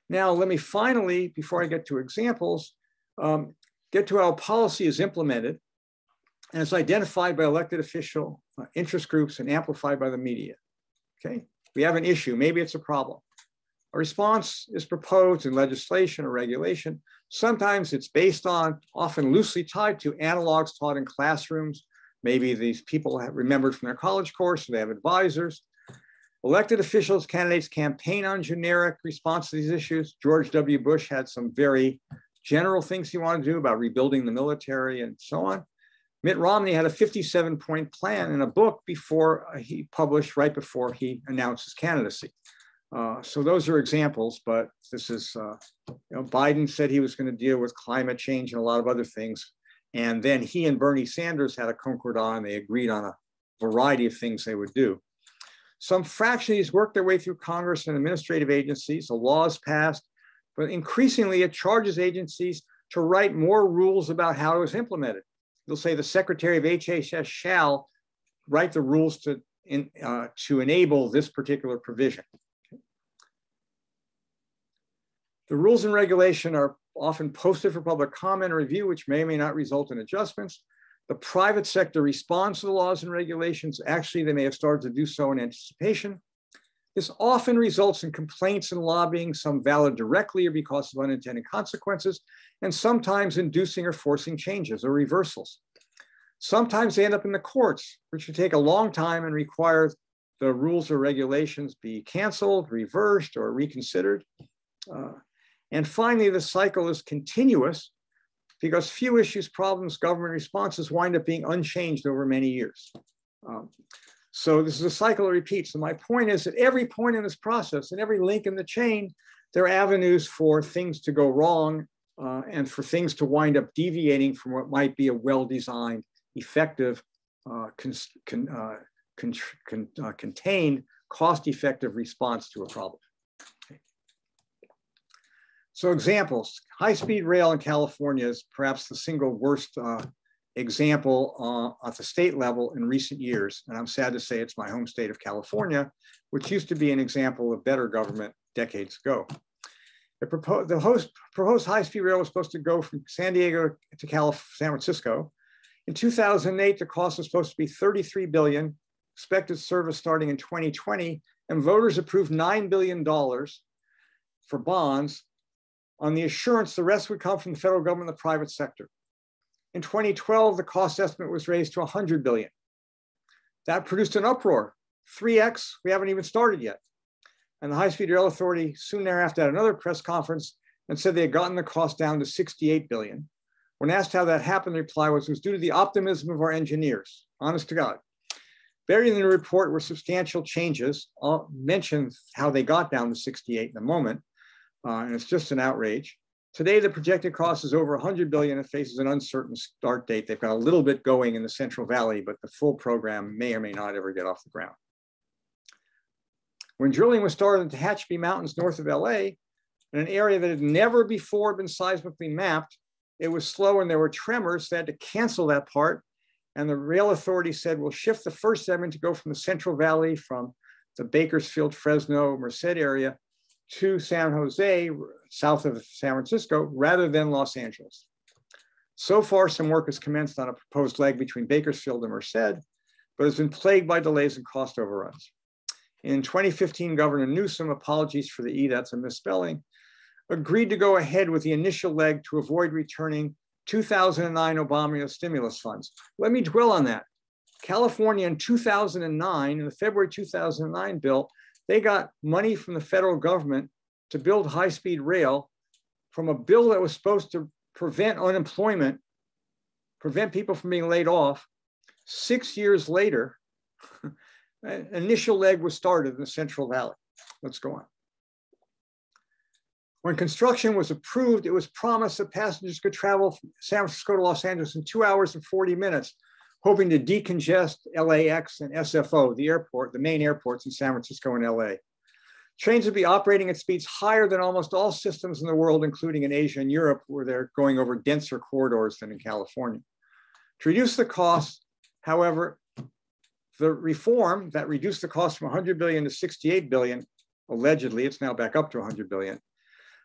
Now, let me finally, before I get to examples, um, get to how policy is implemented and it's identified by elected official, uh, interest groups, and amplified by the media. Okay, we have an issue, maybe it's a problem. A response is proposed in legislation or regulation. Sometimes it's based on, often loosely tied to analogs taught in classrooms. Maybe these people have remembered from their college course, they have advisors. Elected officials, candidates campaign on generic response to these issues. George W. Bush had some very general things he wanted to do about rebuilding the military and so on. Mitt Romney had a 57 point plan in a book before he published, right before he announced his candidacy. Uh, so those are examples, but this is, uh, you know, Biden said he was going to deal with climate change and a lot of other things. And then he and Bernie Sanders had a concordat and they agreed on a variety of things they would do. Some fraction of worked their way through Congress and administrative agencies. The laws passed, but increasingly it charges agencies to write more rules about how it was implemented. They'll say the Secretary of HHS shall write the rules to, in, uh, to enable this particular provision. The rules and regulation are often posted for public comment or review, which may or may not result in adjustments. The private sector responds to the laws and regulations. Actually, they may have started to do so in anticipation. This often results in complaints and lobbying, some valid directly or because of unintended consequences, and sometimes inducing or forcing changes or reversals. Sometimes they end up in the courts, which would take a long time and require the rules or regulations be canceled, reversed, or reconsidered. Uh, and finally, the cycle is continuous because few issues, problems, government responses wind up being unchanged over many years. Um, so this is a cycle that repeats. So my point is at every point in this process and every link in the chain, there are avenues for things to go wrong uh, and for things to wind up deviating from what might be a well-designed, effective, uh, con con uh, con uh, contained, cost-effective response to a problem. So examples, high-speed rail in California is perhaps the single worst uh, example uh, at the state level in recent years. And I'm sad to say it's my home state of California, which used to be an example of better government decades ago. The proposed, the host, proposed high-speed rail was supposed to go from San Diego to Calif San Francisco. In 2008, the cost was supposed to be 33 billion, expected service starting in 2020, and voters approved $9 billion for bonds on the assurance the rest would come from the federal government and the private sector. In 2012, the cost estimate was raised to 100 billion. That produced an uproar. 3x, we haven't even started yet. And the High Speed Rail Authority soon thereafter had another press conference and said they had gotten the cost down to 68 billion. When asked how that happened, the reply was was due to the optimism of our engineers. Honest to God. Buried in the report were substantial changes. I'll mention how they got down to 68 in a moment uh, and it's just an outrage. Today, the projected cost is over 100 billion. It faces an uncertain start date. They've got a little bit going in the Central Valley, but the full program may or may not ever get off the ground. When drilling was started in the Tehachapi Mountains north of LA, in an area that had never before been seismically mapped, it was slow and there were tremors. They had to cancel that part. And the rail authority said, we'll shift the first segment to go from the Central Valley, from the Bakersfield, Fresno, Merced area to San Jose, south of San Francisco, rather than Los Angeles. So far, some work has commenced on a proposed leg between Bakersfield and Merced, but has been plagued by delays and cost overruns. In 2015, Governor Newsom, apologies for the E, that's a misspelling, agreed to go ahead with the initial leg to avoid returning 2009 Obama stimulus funds. Let me dwell on that. California in 2009, in the February 2009 bill, they got money from the federal government to build high speed rail from a bill that was supposed to prevent unemployment, prevent people from being laid off. Six years later, <laughs> an initial leg was started in the Central Valley. Let's go on. When construction was approved, it was promised that passengers could travel from San Francisco to Los Angeles in two hours and 40 minutes, hoping to decongest LAX and SFO, the airport, the main airports in San Francisco and LA. Trains would be operating at speeds higher than almost all systems in the world, including in Asia and Europe, where they're going over denser corridors than in California. To reduce the cost, however, the reform that reduced the cost from 100 billion to 68 billion, allegedly, it's now back up to 100 billion,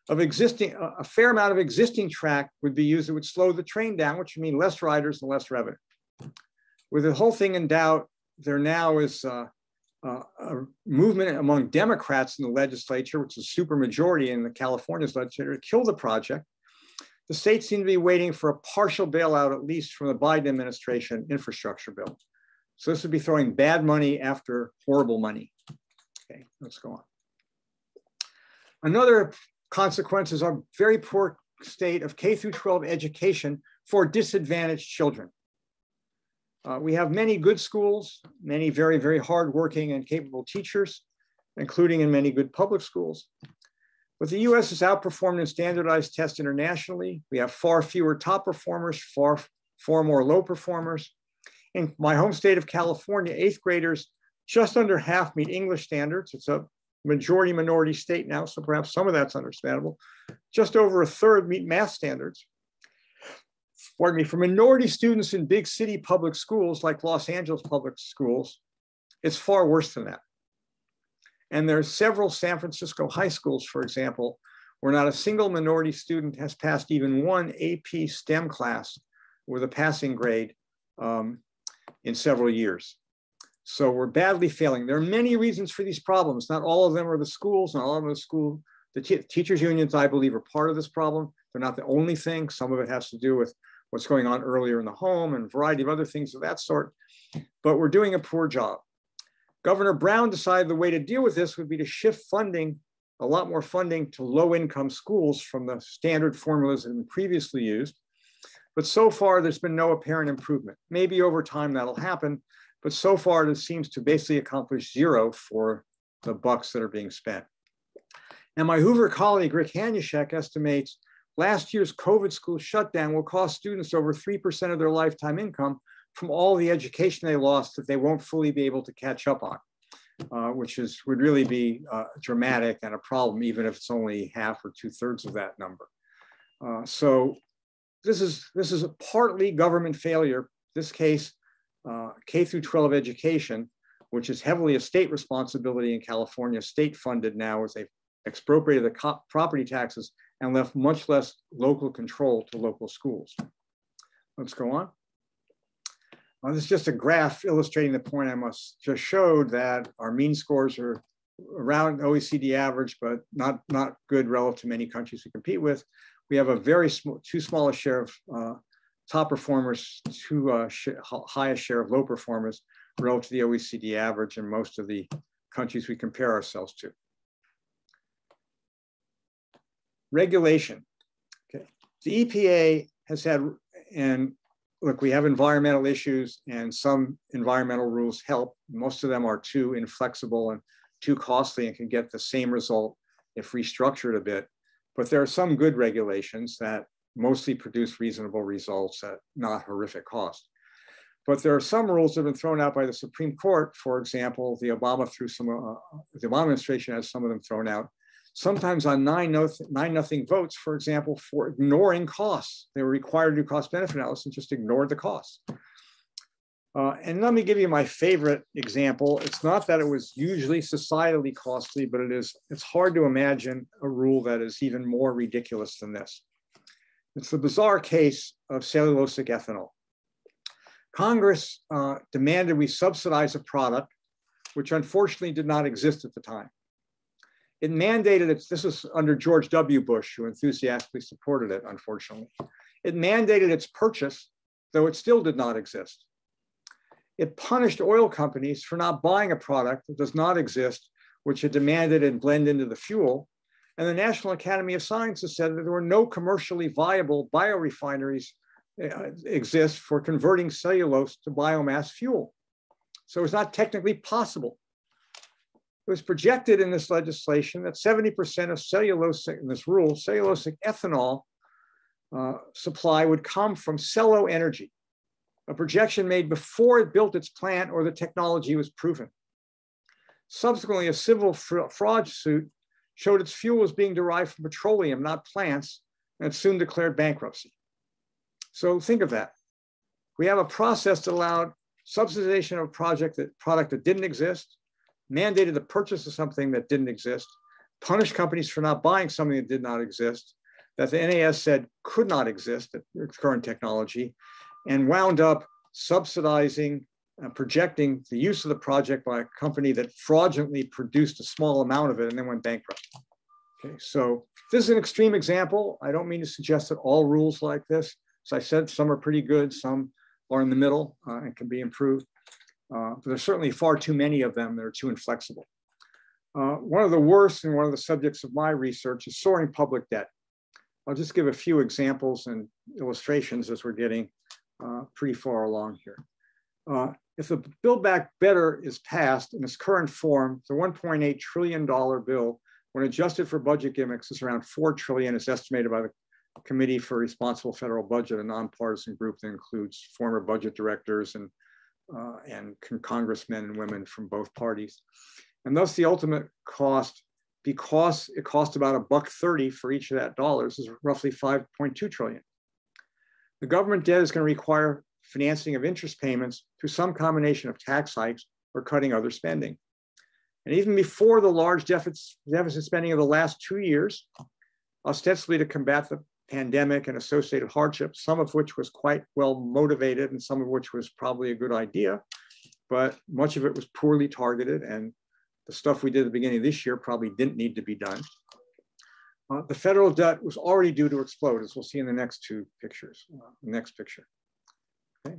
of existing, a fair amount of existing track would be used. It would slow the train down, which would mean less riders and less revenue. With the whole thing in doubt, there now is uh, uh, a movement among Democrats in the legislature, which is a supermajority in the California's legislature, to kill the project. The states seem to be waiting for a partial bailout, at least from the Biden administration infrastructure bill. So this would be throwing bad money after horrible money. Okay, let's go on. Another consequence is are very poor state of K through 12 education for disadvantaged children. Uh, we have many good schools, many very, very hardworking and capable teachers, including in many good public schools. But the US is outperformed in standardized tests internationally. We have far fewer top performers, far, far more low performers. In my home state of California, eighth graders, just under half meet English standards. It's a majority minority state now, so perhaps some of that's understandable. Just over a third meet math standards. Pardon me, for minority students in big city public schools like Los Angeles public schools, it's far worse than that. And there are several San Francisco high schools, for example, where not a single minority student has passed even one AP STEM class with a passing grade um, in several years. So we're badly failing. There are many reasons for these problems. Not all of them are the schools, not all of the school. The teachers unions, I believe, are part of this problem. They're not the only thing. Some of it has to do with what's going on earlier in the home and a variety of other things of that sort. But we're doing a poor job. Governor Brown decided the way to deal with this would be to shift funding, a lot more funding to low income schools from the standard formulas that have been previously used. But so far, there's been no apparent improvement. Maybe over time that'll happen, but so far, this seems to basically accomplish zero for the bucks that are being spent. And my Hoover colleague, Rick Hanushek, estimates last year's COVID school shutdown will cost students over 3% of their lifetime income from all the education they lost that they won't fully be able to catch up on, uh, which is would really be uh, dramatic and a problem, even if it's only half or two thirds of that number. Uh, so this is, this is a partly government failure. This case uh, K through 12 education, which is heavily a state responsibility in California, state funded now as they've expropriated the property taxes and left much less local control to local schools. Let's go on. Uh, this is just a graph illustrating the point I must just showed that our mean scores are around OECD average, but not, not good relative to many countries we compete with. We have a very small, too small a share of uh, top performers to uh, sh highest share of low performers relative to the OECD average in most of the countries we compare ourselves to. Regulation. Okay. The EPA has had, and look, we have environmental issues and some environmental rules help. Most of them are too inflexible and too costly and can get the same result if restructured a bit. But there are some good regulations that mostly produce reasonable results at not horrific cost. But there are some rules that have been thrown out by the Supreme Court. For example, the Obama through some, uh, the Obama administration has some of them thrown out. Sometimes on nine, no, nine nothing votes, for example, for ignoring costs. They were required to do cost benefit analysis and just ignored the costs. Uh, and let me give you my favorite example. It's not that it was usually societally costly, but it is, it's hard to imagine a rule that is even more ridiculous than this. It's the bizarre case of cellulosic ethanol. Congress uh, demanded we subsidize a product which unfortunately did not exist at the time. It mandated its, this was under George W. Bush, who enthusiastically supported it, unfortunately. It mandated its purchase, though it still did not exist. It punished oil companies for not buying a product that does not exist, which it demanded and blend into the fuel. And the National Academy of Sciences said that there were no commercially viable biorefineries uh, exist for converting cellulose to biomass fuel. So it's not technically possible. It was projected in this legislation that 70% of cellulosic, in this rule, cellulosic ethanol uh, supply would come from Cello Energy, a projection made before it built its plant or the technology was proven. Subsequently, a civil fraud suit showed its fuel was being derived from petroleum, not plants, and soon declared bankruptcy. So think of that. We have a process that allowed subsidization of a project that product that didn't exist, mandated the purchase of something that didn't exist, punished companies for not buying something that did not exist, that the NAS said could not exist at current technology, and wound up subsidizing and projecting the use of the project by a company that fraudulently produced a small amount of it and then went bankrupt. Okay, so this is an extreme example. I don't mean to suggest that all rules like this. As I said, some are pretty good, some are in the middle uh, and can be improved. Uh, there's certainly far too many of them that are too inflexible. Uh, one of the worst and one of the subjects of my research is soaring public debt. I'll just give a few examples and illustrations as we're getting uh, pretty far along here. Uh, if the Build Back Better is passed in its current form, the $1.8 trillion bill, when adjusted for budget gimmicks, is around 4 trillion. It's estimated by the Committee for Responsible Federal Budget, a nonpartisan group that includes former budget directors and, uh, and congressmen and women from both parties. And thus the ultimate cost, because it cost about a buck 30 for each of that dollars, is roughly 5.2 trillion. The government debt is going to require financing of interest payments through some combination of tax hikes or cutting other spending. And even before the large deficit, deficit spending of the last two years, ostensibly to combat the pandemic and associated hardships, some of which was quite well motivated and some of which was probably a good idea, but much of it was poorly targeted and the stuff we did at the beginning of this year probably didn't need to be done. Uh, the federal debt was already due to explode, as we'll see in the next two pictures, uh, next picture. Okay.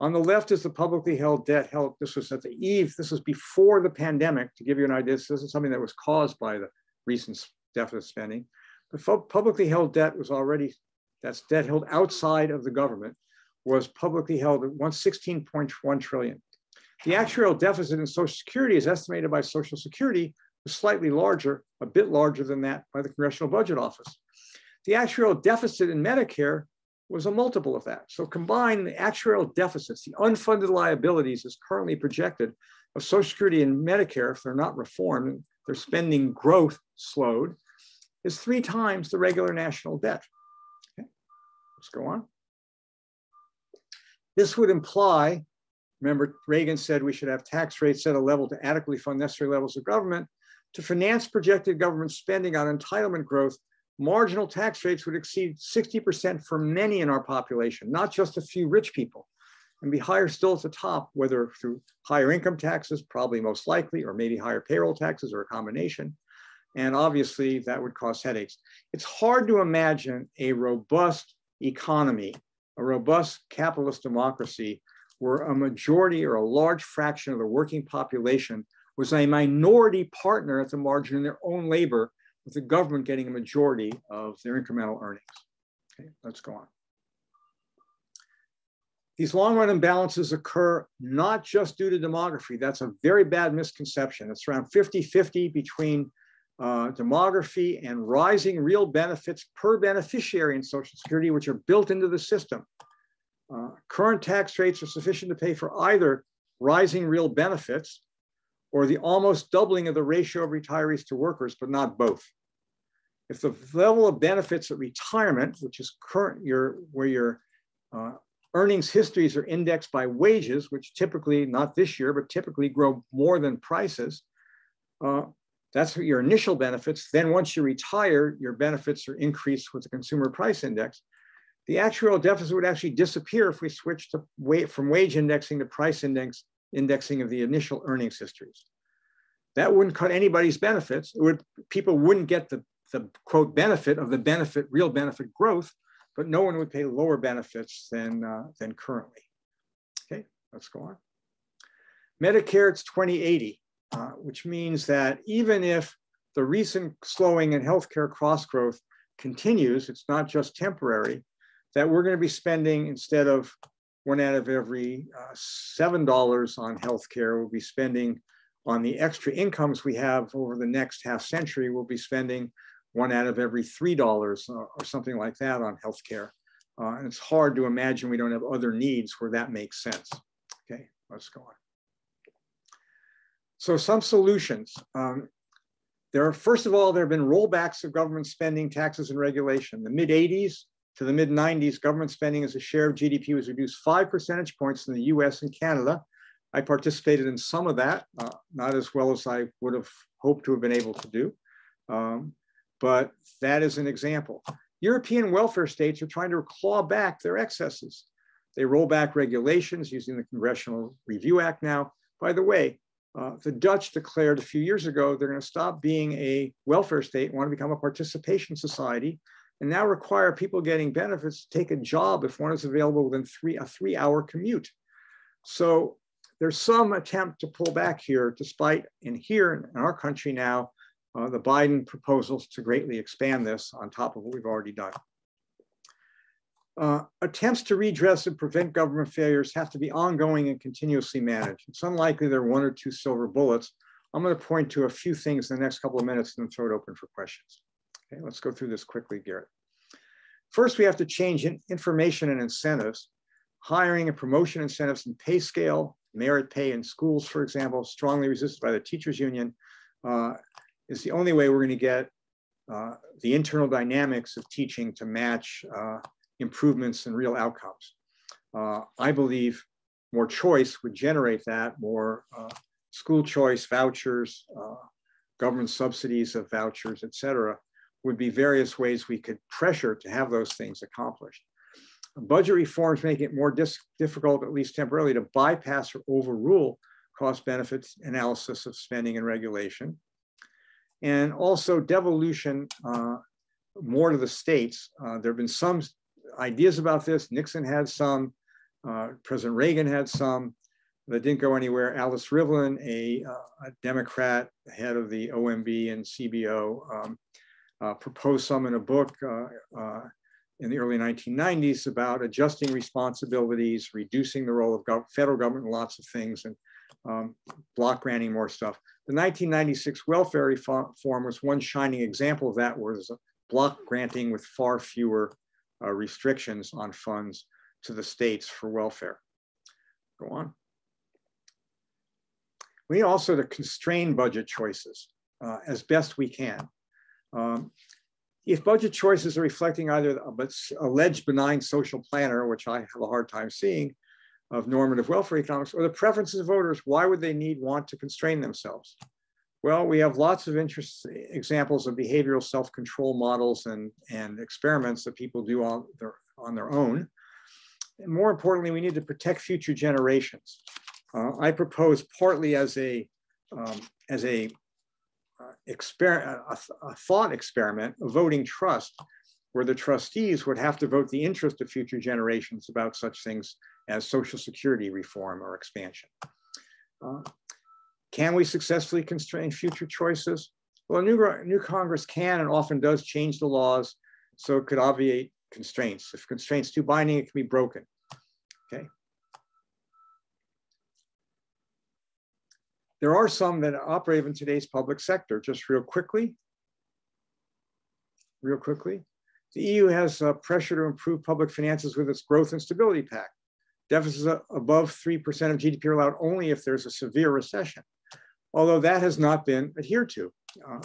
On the left is the publicly held debt held, this was at the eve, this was before the pandemic, to give you an idea, this is something that was caused by the recent deficit spending. The publicly held debt was already, that's debt held outside of the government, was publicly held at 116.1 trillion. The actual deficit in Social Security is estimated by Social Security was slightly larger, a bit larger than that by the Congressional Budget Office. The actual deficit in Medicare was a multiple of that. So combine the actuarial deficits, the unfunded liabilities as currently projected of Social Security and Medicare, if they're not reformed, their spending growth slowed, is three times the regular national debt. Okay, let's go on. This would imply, remember Reagan said we should have tax rates at a level to adequately fund necessary levels of government. To finance projected government spending on entitlement growth, marginal tax rates would exceed 60% for many in our population, not just a few rich people, and be higher still at the top, whether through higher income taxes, probably most likely, or maybe higher payroll taxes or a combination, and obviously that would cause headaches. It's hard to imagine a robust economy, a robust capitalist democracy where a majority or a large fraction of the working population was a minority partner at the margin in their own labor, with the government getting a majority of their incremental earnings. Okay, let's go on. These long run imbalances occur not just due to demography. That's a very bad misconception. It's around 50 50 between uh, demography, and rising real benefits per beneficiary in Social Security, which are built into the system. Uh, current tax rates are sufficient to pay for either rising real benefits or the almost doubling of the ratio of retirees to workers, but not both. If the level of benefits at retirement, which is current your, where your uh, earnings histories are indexed by wages, which typically, not this year, but typically grow more than prices, uh, that's your initial benefits. Then once you retire, your benefits are increased with the consumer price index. The actuarial deficit would actually disappear if we switched to from wage indexing to price index indexing of the initial earnings histories. That wouldn't cut anybody's benefits. It would people wouldn't get the, the quote benefit of the benefit, real benefit growth, but no one would pay lower benefits than, uh, than currently. Okay, let's go on. Medicare, it's 2080, uh, which means that even if the recent slowing in healthcare cross growth continues, it's not just temporary, that we're going to be spending instead of one out of every uh, $7 on healthcare, we'll be spending on the extra incomes we have over the next half century, we'll be spending one out of every $3 or, or something like that on healthcare. Uh, and it's hard to imagine we don't have other needs where that makes sense. Okay, let's go on. So some solutions. Um, there are, first of all, there have been rollbacks of government spending, taxes, and regulation. The mid 80s to the mid 90s, government spending as a share of GDP was reduced five percentage points in the US and Canada. I participated in some of that, uh, not as well as I would have hoped to have been able to do. Um, but that is an example. European welfare states are trying to claw back their excesses. They roll back regulations using the Congressional Review Act now. By the way, uh, the Dutch declared a few years ago they're going to stop being a welfare state, want to become a participation society, and now require people getting benefits to take a job if one is available within three, a three hour commute. So there's some attempt to pull back here, despite in here in our country now, uh, the Biden proposals to greatly expand this on top of what we've already done. Uh, attempts to redress and prevent government failures have to be ongoing and continuously managed. It's unlikely there are one or two silver bullets. I'm going to point to a few things in the next couple of minutes and then throw it open for questions. Okay, let's go through this quickly, Garrett. First, we have to change in information and incentives. Hiring and promotion incentives and pay scale, merit pay in schools, for example, strongly resisted by the teachers union, uh, is the only way we're going to get uh, the internal dynamics of teaching to match uh, improvements and real outcomes. Uh, I believe more choice would generate that, more uh, school choice, vouchers, uh, government subsidies of vouchers, et cetera, would be various ways we could pressure to have those things accomplished. Budget reforms make it more difficult, at least temporarily, to bypass or overrule cost benefits analysis of spending and regulation. And also devolution uh, more to the states. Uh, there have been some ideas about this. Nixon had some, uh, President Reagan had some that didn't go anywhere. Alice Rivlin, a, uh, a Democrat, head of the OMB and CBO, um, uh, proposed some in a book uh, uh, in the early 1990s about adjusting responsibilities, reducing the role of gov federal government in lots of things, and um, block granting more stuff. The 1996 welfare reform was one shining example of that, where there's a block granting with far fewer uh, restrictions on funds to the states for welfare. Go on. We also to constrain budget choices uh, as best we can. Um, if budget choices are reflecting either a alleged benign social planner, which I have a hard time seeing, of normative welfare economics, or the preferences of voters, why would they need want to constrain themselves? Well, we have lots of interest examples of behavioral self-control models and, and experiments that people do on their, on their own. And more importantly, we need to protect future generations. Uh, I propose partly as a, um, as a exper- a, a thought experiment, a voting trust, where the trustees would have to vote the interest of future generations about such things as Social Security reform or expansion. Uh, can we successfully constrain future choices? Well, a new, new Congress can and often does change the laws so it could obviate constraints. If constraints too binding, it can be broken. Okay. There are some that operate in today's public sector. Just real quickly, real quickly. The EU has uh, pressure to improve public finances with its Growth and Stability Pact. deficits above 3% of GDP are allowed only if there's a severe recession, although that has not been adhered to. Uh,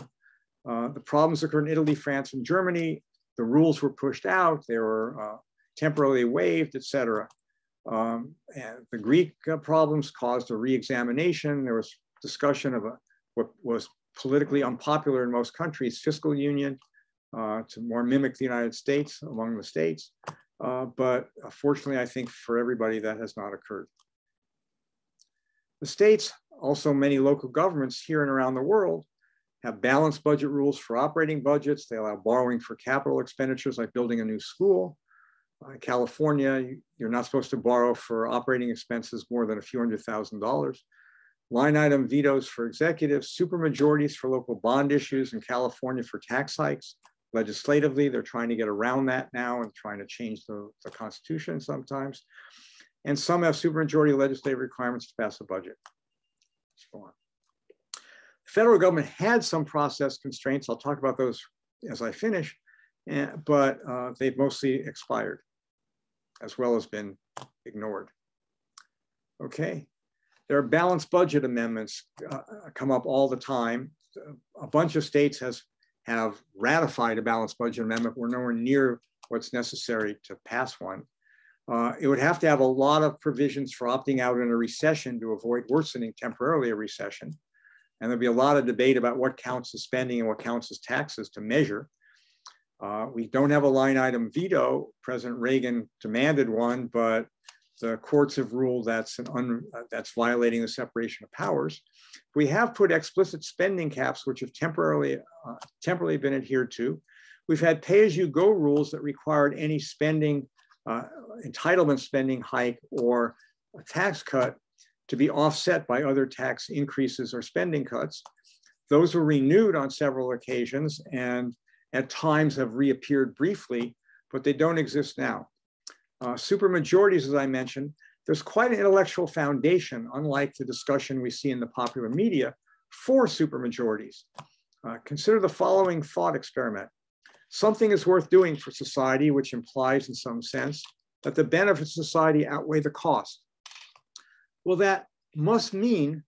uh, the problems occurred in Italy, France, and Germany. The rules were pushed out. They were uh, temporarily waived, et cetera. Um, and the Greek uh, problems caused a re-examination. There was discussion of a, what was politically unpopular in most countries, fiscal union, uh, to more mimic the United States among the states. Uh, but fortunately, I think for everybody that has not occurred. The states, also many local governments here and around the world, have balanced budget rules for operating budgets. They allow borrowing for capital expenditures like building a new school. Uh, California, you're not supposed to borrow for operating expenses more than a few hundred thousand dollars. Line item vetoes for executives, supermajorities for local bond issues in California for tax hikes. Legislatively, they're trying to get around that now and trying to change the, the Constitution sometimes. And some have supermajority legislative requirements to pass a budget. The federal government had some process constraints. I'll talk about those as I finish, eh, but uh, they've mostly expired as well as been ignored. Okay, there are balanced budget amendments uh, come up all the time. A bunch of states has have ratified a balanced budget amendment. We're nowhere near what's necessary to pass one. Uh, it would have to have a lot of provisions for opting out in a recession to avoid worsening temporarily a recession. And there'll be a lot of debate about what counts as spending and what counts as taxes to measure. Uh, we don't have a line item veto. President Reagan demanded one, but the courts have ruled that's an un, uh, that's violating the separation of powers. We have put explicit spending caps, which have temporarily uh, temporarily been adhered to. We've had pay-as-you-go rules that required any spending, uh, entitlement spending hike or a tax cut to be offset by other tax increases or spending cuts. Those were renewed on several occasions and at times have reappeared briefly, but they don't exist now. Uh, supermajorities, as I mentioned, there's quite an intellectual foundation, unlike the discussion we see in the popular media, for supermajorities. Uh, consider the following thought experiment. Something is worth doing for society, which implies in some sense that the benefits of society outweigh the cost. Well, that must mean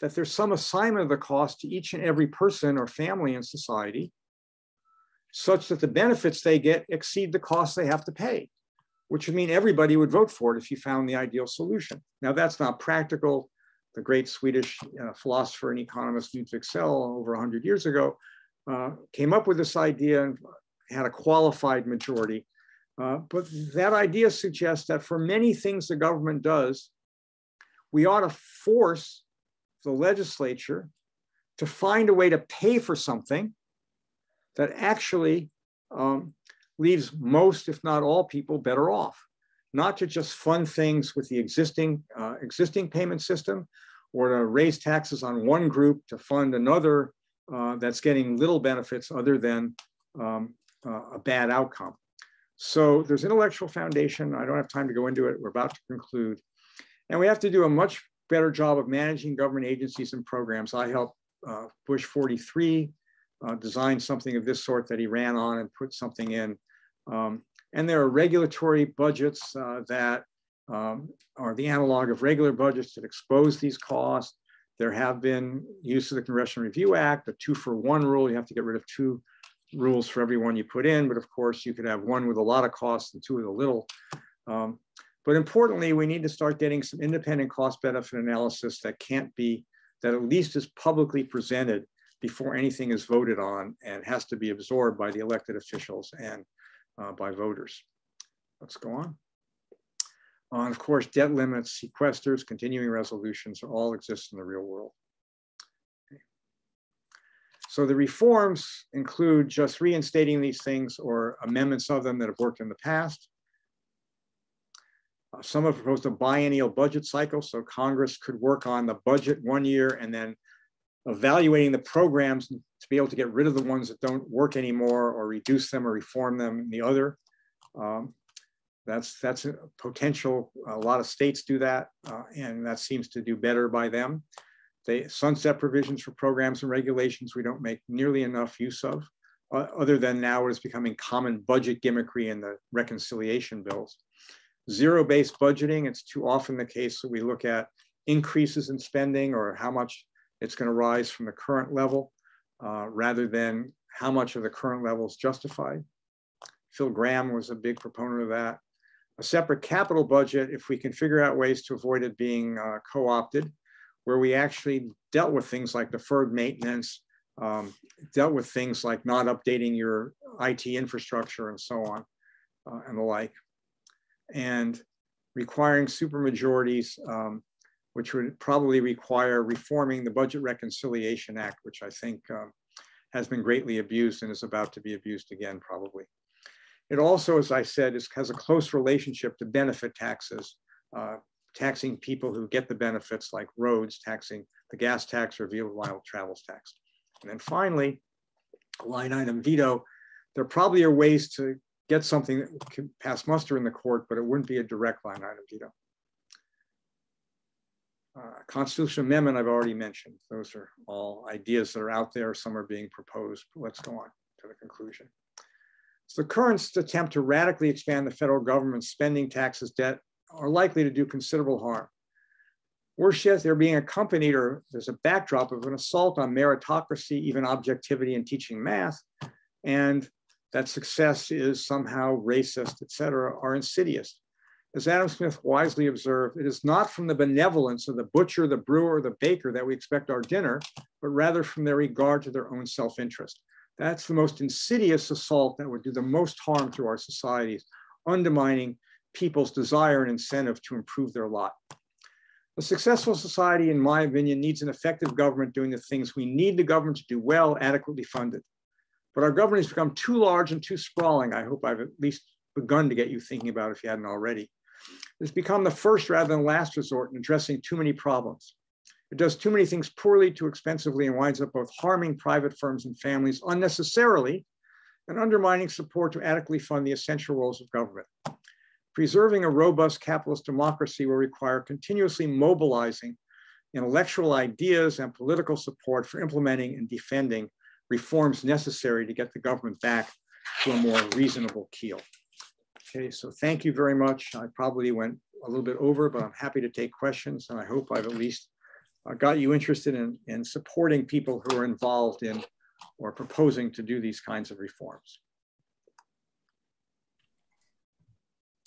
that there's some assignment of the cost to each and every person or family in society such that the benefits they get exceed the costs they have to pay which would mean everybody would vote for it if you found the ideal solution. Now, that's not practical. The great Swedish uh, philosopher and economist Knut Wicksell, over 100 years ago, uh, came up with this idea and had a qualified majority. Uh, but that idea suggests that for many things the government does, we ought to force the legislature to find a way to pay for something that actually um, leaves most, if not all people better off. Not to just fund things with the existing, uh, existing payment system or to raise taxes on one group to fund another uh, that's getting little benefits other than um, uh, a bad outcome. So there's intellectual foundation. I don't have time to go into it. We're about to conclude. And we have to do a much better job of managing government agencies and programs. I helped uh, Bush 43 uh, design something of this sort that he ran on and put something in um, and there are regulatory budgets uh, that um, are the analog of regular budgets that expose these costs. There have been use of the Congressional Review Act, a two for one rule. You have to get rid of two rules for every one you put in, but of course you could have one with a lot of costs and two with a little. Um, but importantly, we need to start getting some independent cost benefit analysis that can't be, that at least is publicly presented before anything is voted on and has to be absorbed by the elected officials and uh, by voters. Let's go on. Uh, and of course, debt limits, sequesters, continuing resolutions all exist in the real world. So the reforms include just reinstating these things or amendments of them that have worked in the past. Uh, some have proposed a biennial budget cycle, so Congress could work on the budget one year and then evaluating the programs to be able to get rid of the ones that don't work anymore or reduce them or reform them in the other. Um, that's, that's a potential. A lot of states do that, uh, and that seems to do better by them. They sunset provisions for programs and regulations we don't make nearly enough use of, uh, other than now it's becoming common budget gimmickry in the reconciliation bills. zero-based budgeting, it's too often the case that we look at increases in spending or how much it's going to rise from the current level uh, rather than how much of the current level is justified. Phil Gramm was a big proponent of that. A separate capital budget, if we can figure out ways to avoid it being uh, co-opted, where we actually dealt with things like deferred maintenance, um, dealt with things like not updating your IT infrastructure and so on uh, and the like, and requiring supermajorities, um, which would probably require reforming the Budget Reconciliation Act, which I think um, has been greatly abused and is about to be abused again, probably. It also, as I said, is, has a close relationship to benefit taxes, uh, taxing people who get the benefits like roads, taxing the gas tax or vehicle travels tax. And then finally, line item veto, there probably are ways to get something that can pass muster in the court, but it wouldn't be a direct line item veto. Uh, constitutional amendment, I've already mentioned. Those are all ideas that are out there. Some are being proposed. Let's go on to the conclusion. So the current attempt to radically expand the federal government's spending, taxes, debt are likely to do considerable harm. Worse yet, they're being accompanied or there's a backdrop of an assault on meritocracy, even objectivity in teaching math, and that success is somehow racist, et cetera, are insidious. As Adam Smith wisely observed, it is not from the benevolence of the butcher, the brewer, the baker that we expect our dinner, but rather from their regard to their own self-interest. That's the most insidious assault that would do the most harm to our societies, undermining people's desire and incentive to improve their lot. A successful society, in my opinion, needs an effective government doing the things we need the government to do well, adequately funded. But our government has become too large and too sprawling. I hope I've at least begun to get you thinking about if you hadn't already. It's become the first rather than last resort in addressing too many problems. It does too many things poorly, too expensively, and winds up both harming private firms and families unnecessarily and undermining support to adequately fund the essential roles of government. Preserving a robust capitalist democracy will require continuously mobilizing intellectual ideas and political support for implementing and defending reforms necessary to get the government back to a more reasonable keel. Okay, so thank you very much. I probably went a little bit over, but I'm happy to take questions and I hope I've at least uh, got you interested in, in supporting people who are involved in or proposing to do these kinds of reforms.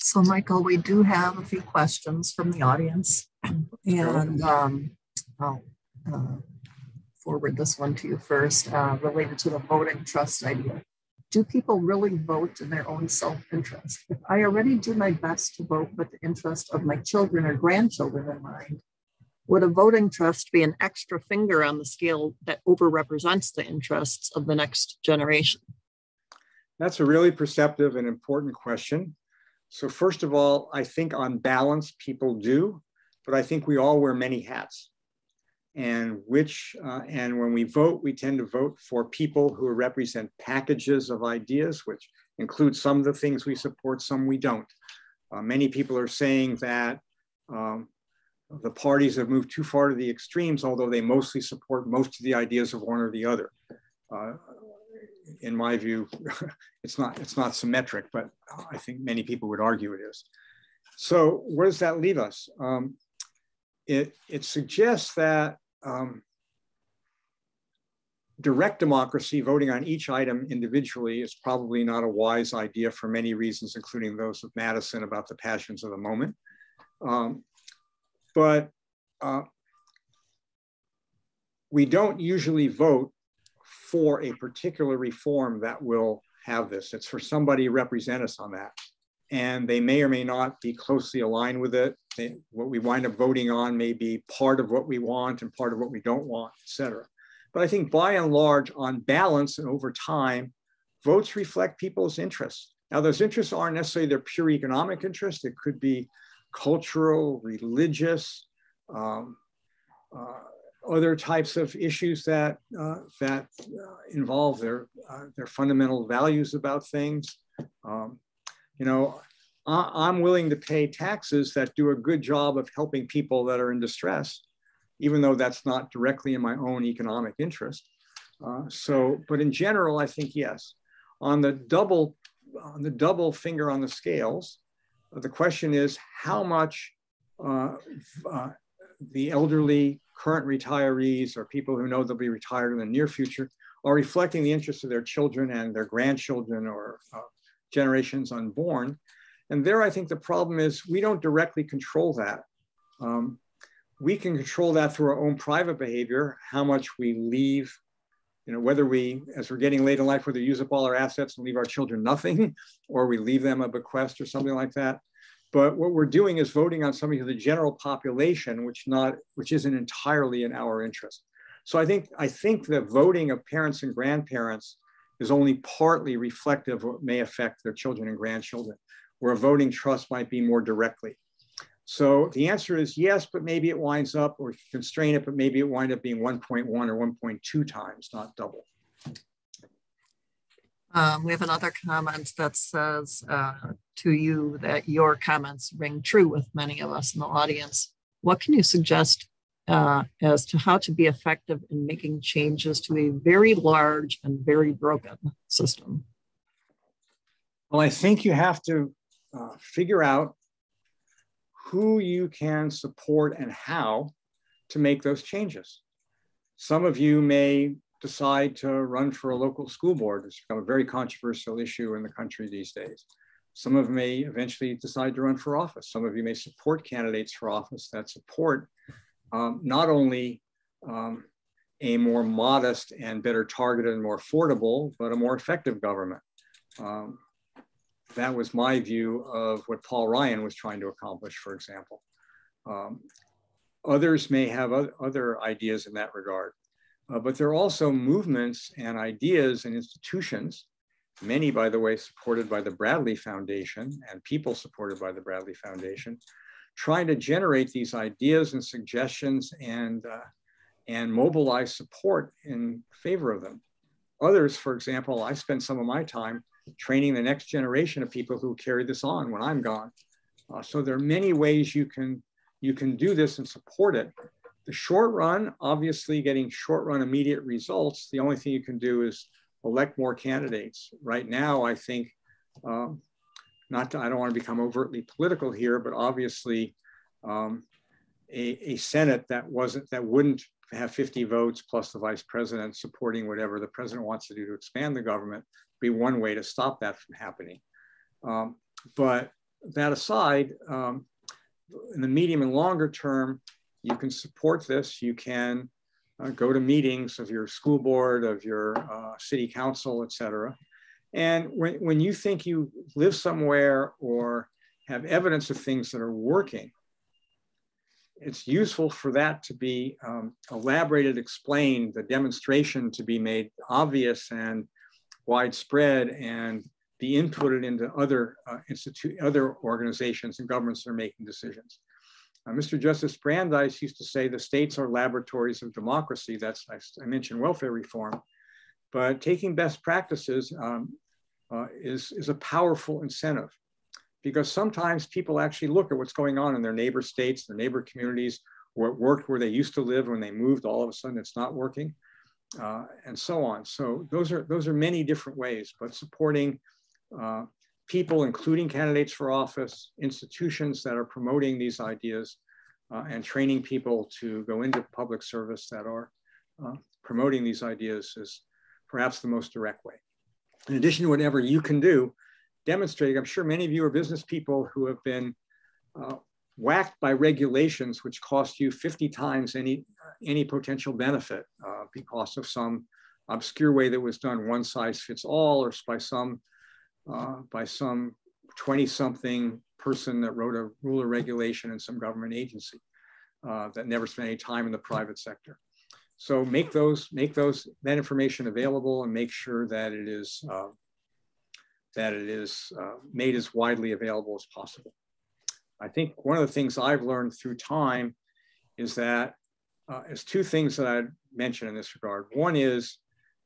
So Michael, we do have a few questions from the audience <clears throat> and um, I'll uh, forward this one to you first uh, related to the voting trust idea. Do people really vote in their own self-interest? If I already do my best to vote with the interest of my children or grandchildren in mind, would a voting trust be an extra finger on the scale that overrepresents the interests of the next generation? That's a really perceptive and important question. So, first of all, I think on balance, people do, but I think we all wear many hats. And which, uh, and when we vote, we tend to vote for people who represent packages of ideas, which include some of the things we support, some we don't. Uh, many people are saying that um, the parties have moved too far to the extremes, although they mostly support most of the ideas of one or the other. Uh, in my view, <laughs> it's not it's not symmetric, but I think many people would argue it is. So where does that leave us? Um, it, it suggests that um, direct democracy, voting on each item individually, is probably not a wise idea for many reasons, including those of Madison about the passions of the moment. Um, but uh, we don't usually vote for a particular reform that will have this. It's for somebody to represent us on that. And they may or may not be closely aligned with it. They, what we wind up voting on may be part of what we want and part of what we don't want, et cetera. But I think by and large, on balance and over time, votes reflect people's interests. Now, those interests aren't necessarily their pure economic interests. It could be cultural, religious, um, uh, other types of issues that uh, that uh, involve their uh, their fundamental values about things. Um, you know, I, am willing to pay taxes that do a good job of helping people that are in distress, even though that's not directly in my own economic interest. Uh, so, but in general, I think yes. On the double on the double finger on the scales, The question is how much uh, uh, the elderly, current retirees, or people who know they'll be retired in the near future are reflecting the interests of their children and their grandchildren or uh, generations unborn. And there, I think the problem is we don't directly control that. Um, we can control that through our own private behavior, how much we leave, you know, whether we, as we're getting late in life, whether we use up all our assets and leave our children nothing, <laughs> or we leave them a bequest or something like that. But what we're doing is voting on something to the general population, which not, which isn't entirely in our interest. So I think I think the voting of parents and grandparents is only partly reflective of what may affect their children and grandchildren, where a voting trust might be more directly. So the answer is yes, but maybe it winds up, or constrain it, but maybe it wind up being 1.1 or 1.2 times, not double. Um, we have another comment that says uh, to you that your comments ring true with many of us in the audience. What can you suggest uh, as to how to be effective in making changes to a very large and very broken system? Well, I think you have to uh, figure out who you can support and how to make those changes. Some of you may decide to run for a local school board. It's become a very controversial issue in the country these days. Some of you may eventually decide to run for office. Some of you may support candidates for office that support um, not only um, a more modest and better targeted and more affordable, but a more effective government. Um, that was my view of what Paul Ryan was trying to accomplish, for example. Um, others may have other ideas in that regard, uh, but there are also movements and ideas and institutions, many, by the way, supported by the Bradley Foundation and people supported by the Bradley Foundation, trying to generate these ideas and suggestions and, uh, and mobilize support in favor of them. Others, for example, I spend some of my time training the next generation of people who carry this on when I'm gone. Uh, so there are many ways you can, you can do this and support it. The short run, obviously getting short run immediate results, the only thing you can do is elect more candidates. Right now, I think um, not to, I don't want to become overtly political here, but obviously um, a, a Senate that wasn't, that wouldn't have 50 votes plus the vice president supporting whatever the president wants to do to expand the government be one way to stop that from happening. Um, but that aside, um, in the medium and longer term, you can support this. You can uh, go to meetings of your school board, of your uh, city council, et cetera, and when, when you think you live somewhere or have evidence of things that are working, it's useful for that to be um, elaborated, explained, the demonstration to be made obvious and widespread and be inputted into other uh, institute, other organizations and governments that are making decisions. Uh, Mr. Justice Brandeis used to say the states are laboratories of democracy. That's, I, I mentioned welfare reform. But taking best practices um, uh, is, is a powerful incentive because sometimes people actually look at what's going on in their neighbor states, their neighbor communities, where it worked where they used to live when they moved, all of a sudden it's not working, uh, and so on. So those are, those are many different ways, but supporting uh, people, including candidates for office, institutions that are promoting these ideas, uh, and training people to go into public service that are uh, promoting these ideas is perhaps the most direct way. In addition to whatever you can do, demonstrating, I'm sure many of you are business people who have been uh, whacked by regulations which cost you 50 times any, any potential benefit uh, because of some obscure way that was done, one size fits all, or by some, uh, by some 20 something person that wrote a rule or regulation in some government agency uh, that never spent any time in the private sector. So make those, make those, that information available and make sure that it is, uh, that it is uh, made as widely available as possible. I think one of the things I've learned through time is that uh, two things that I'd mention in this regard. One is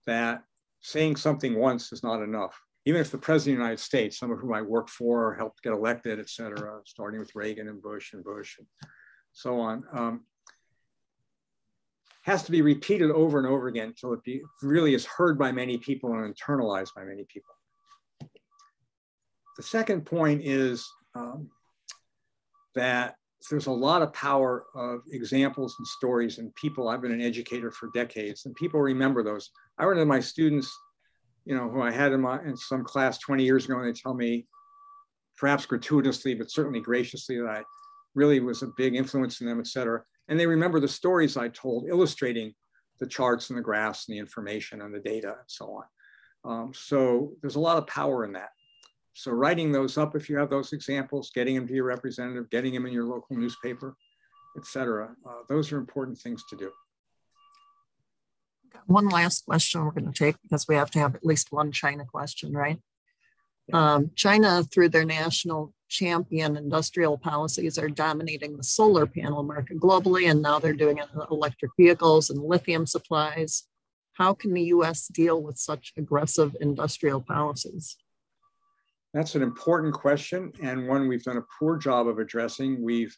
that saying something once is not enough. Even if the president of the United States, some of whom I worked for, helped get elected, et cetera, starting with Reagan and Bush and Bush and so on, um, has to be repeated over and over again until it be, really is heard by many people and internalized by many people. The second point is um, that there's a lot of power of examples and stories and people. I've been an educator for decades and people remember those. I remember my students, you know, who I had in, my, in some class 20 years ago, and they tell me, perhaps gratuitously, but certainly graciously, that I really was a big influence in them, et cetera. And they remember the stories I told illustrating the charts and the graphs and the information and the data and so on. Um, so there's a lot of power in that. So writing those up, if you have those examples, getting them to your representative, getting them in your local newspaper, et cetera, uh, those are important things to do. One last question we're going to take because we have to have at least one China question, right? Um, China, through their national champion industrial policies, are dominating the solar panel market globally, and now they're doing it in electric vehicles and lithium supplies. How can the US deal with such aggressive industrial policies? That's an important question and one we've done a poor job of addressing. We've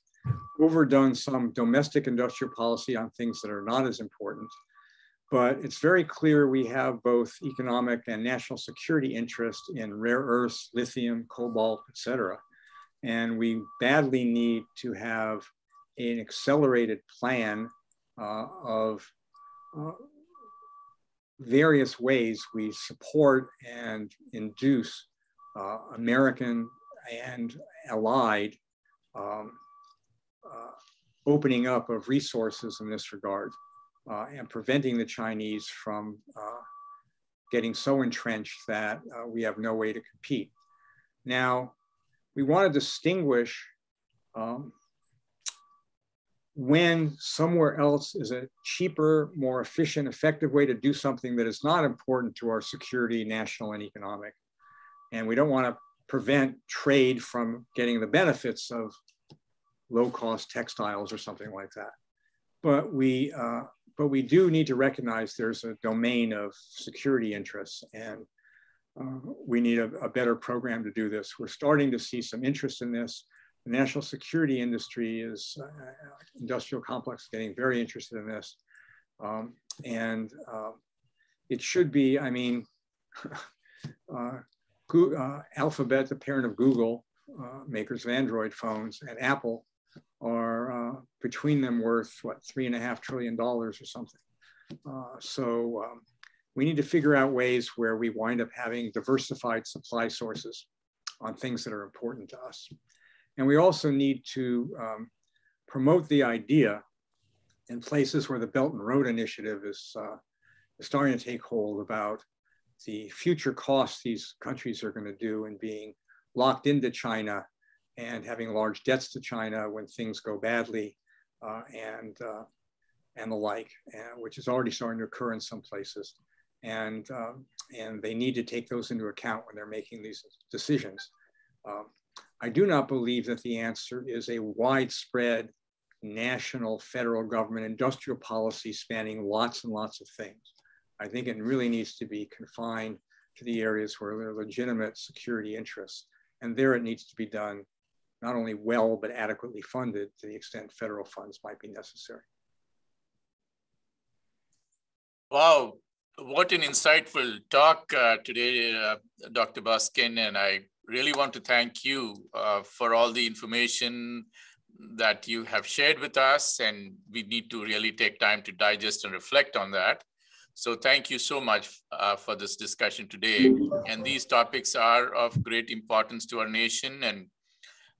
overdone some domestic industrial policy on things that are not as important. But it's very clear we have both economic and national security interest in rare earths, lithium, cobalt, et cetera. And we badly need to have an accelerated plan uh, of uh, various ways we support and induce uh, American and allied um, uh, opening up of resources in this regard uh, and preventing the Chinese from uh, getting so entrenched that uh, we have no way to compete. Now, we want to distinguish um, when somewhere else is a cheaper, more efficient, effective way to do something that is not important to our security, national and economic. And we don't want to prevent trade from getting the benefits of low cost textiles or something like that. But we, uh, but we do need to recognize there's a domain of security interests and uh, we need a, a, better program to do this. We're starting to see some interest in this. The national security industry is, uh, industrial complex getting very interested in this. Um, and uh, it should be, I mean, <laughs> uh, uh, Alphabet, the parent of Google, uh, makers of Android phones, and Apple are uh, between them worth what three and a half trillion dollars or something. Uh, so um, we need to figure out ways where we wind up having diversified supply sources on things that are important to us. And we also need to um, promote the idea in places where the Belt and Road Initiative is, uh, starting to take hold about the future costs these countries are going to do in being locked into China and having large debts to China when things go badly uh, and, uh, and the like, uh, which is already starting to occur in some places. And, um, and they need to take those into account when they're making these decisions. Um, I do not believe that the answer is a widespread national federal government industrial policy spanning lots and lots of things. I think it really needs to be confined to the areas where there are legitimate security interests. And there it needs to be done not only well, but adequately funded to the extent federal funds might be necessary. Wow, what an insightful talk uh, today, uh, Dr. Boskin. And I really want to thank you uh, for all the information that you have shared with us. And we need to really take time to digest and reflect on that. So thank you so much uh, for this discussion today. And these topics are of great importance to our nation and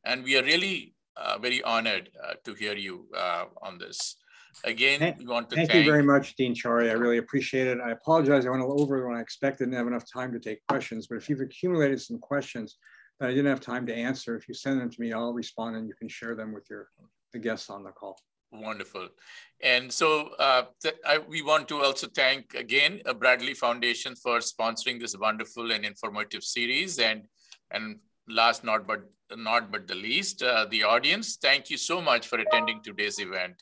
and we are really uh, very honored uh, to hear you uh, on this. Again, thank, we want to thank, thank, you very much, Dean Chari. I really appreciate it. I apologize. I went a little over when I expected and have enough time to take questions. But if you've accumulated some questions that I didn't have time to answer, if you send them to me, I'll respond and you can share them with your the guests on the call. Wonderful. And so uh, I, we want to also thank again uh, Bradley Foundation for sponsoring this wonderful and informative series. And, and last not but not but the least, uh, the audience, thank you so much for attending today's event.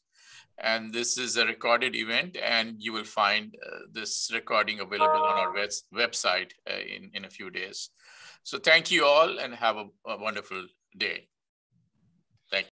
And this is a recorded event and you will find uh, this recording available on our web website uh, in, in a few days. So thank you all and have a, a wonderful day.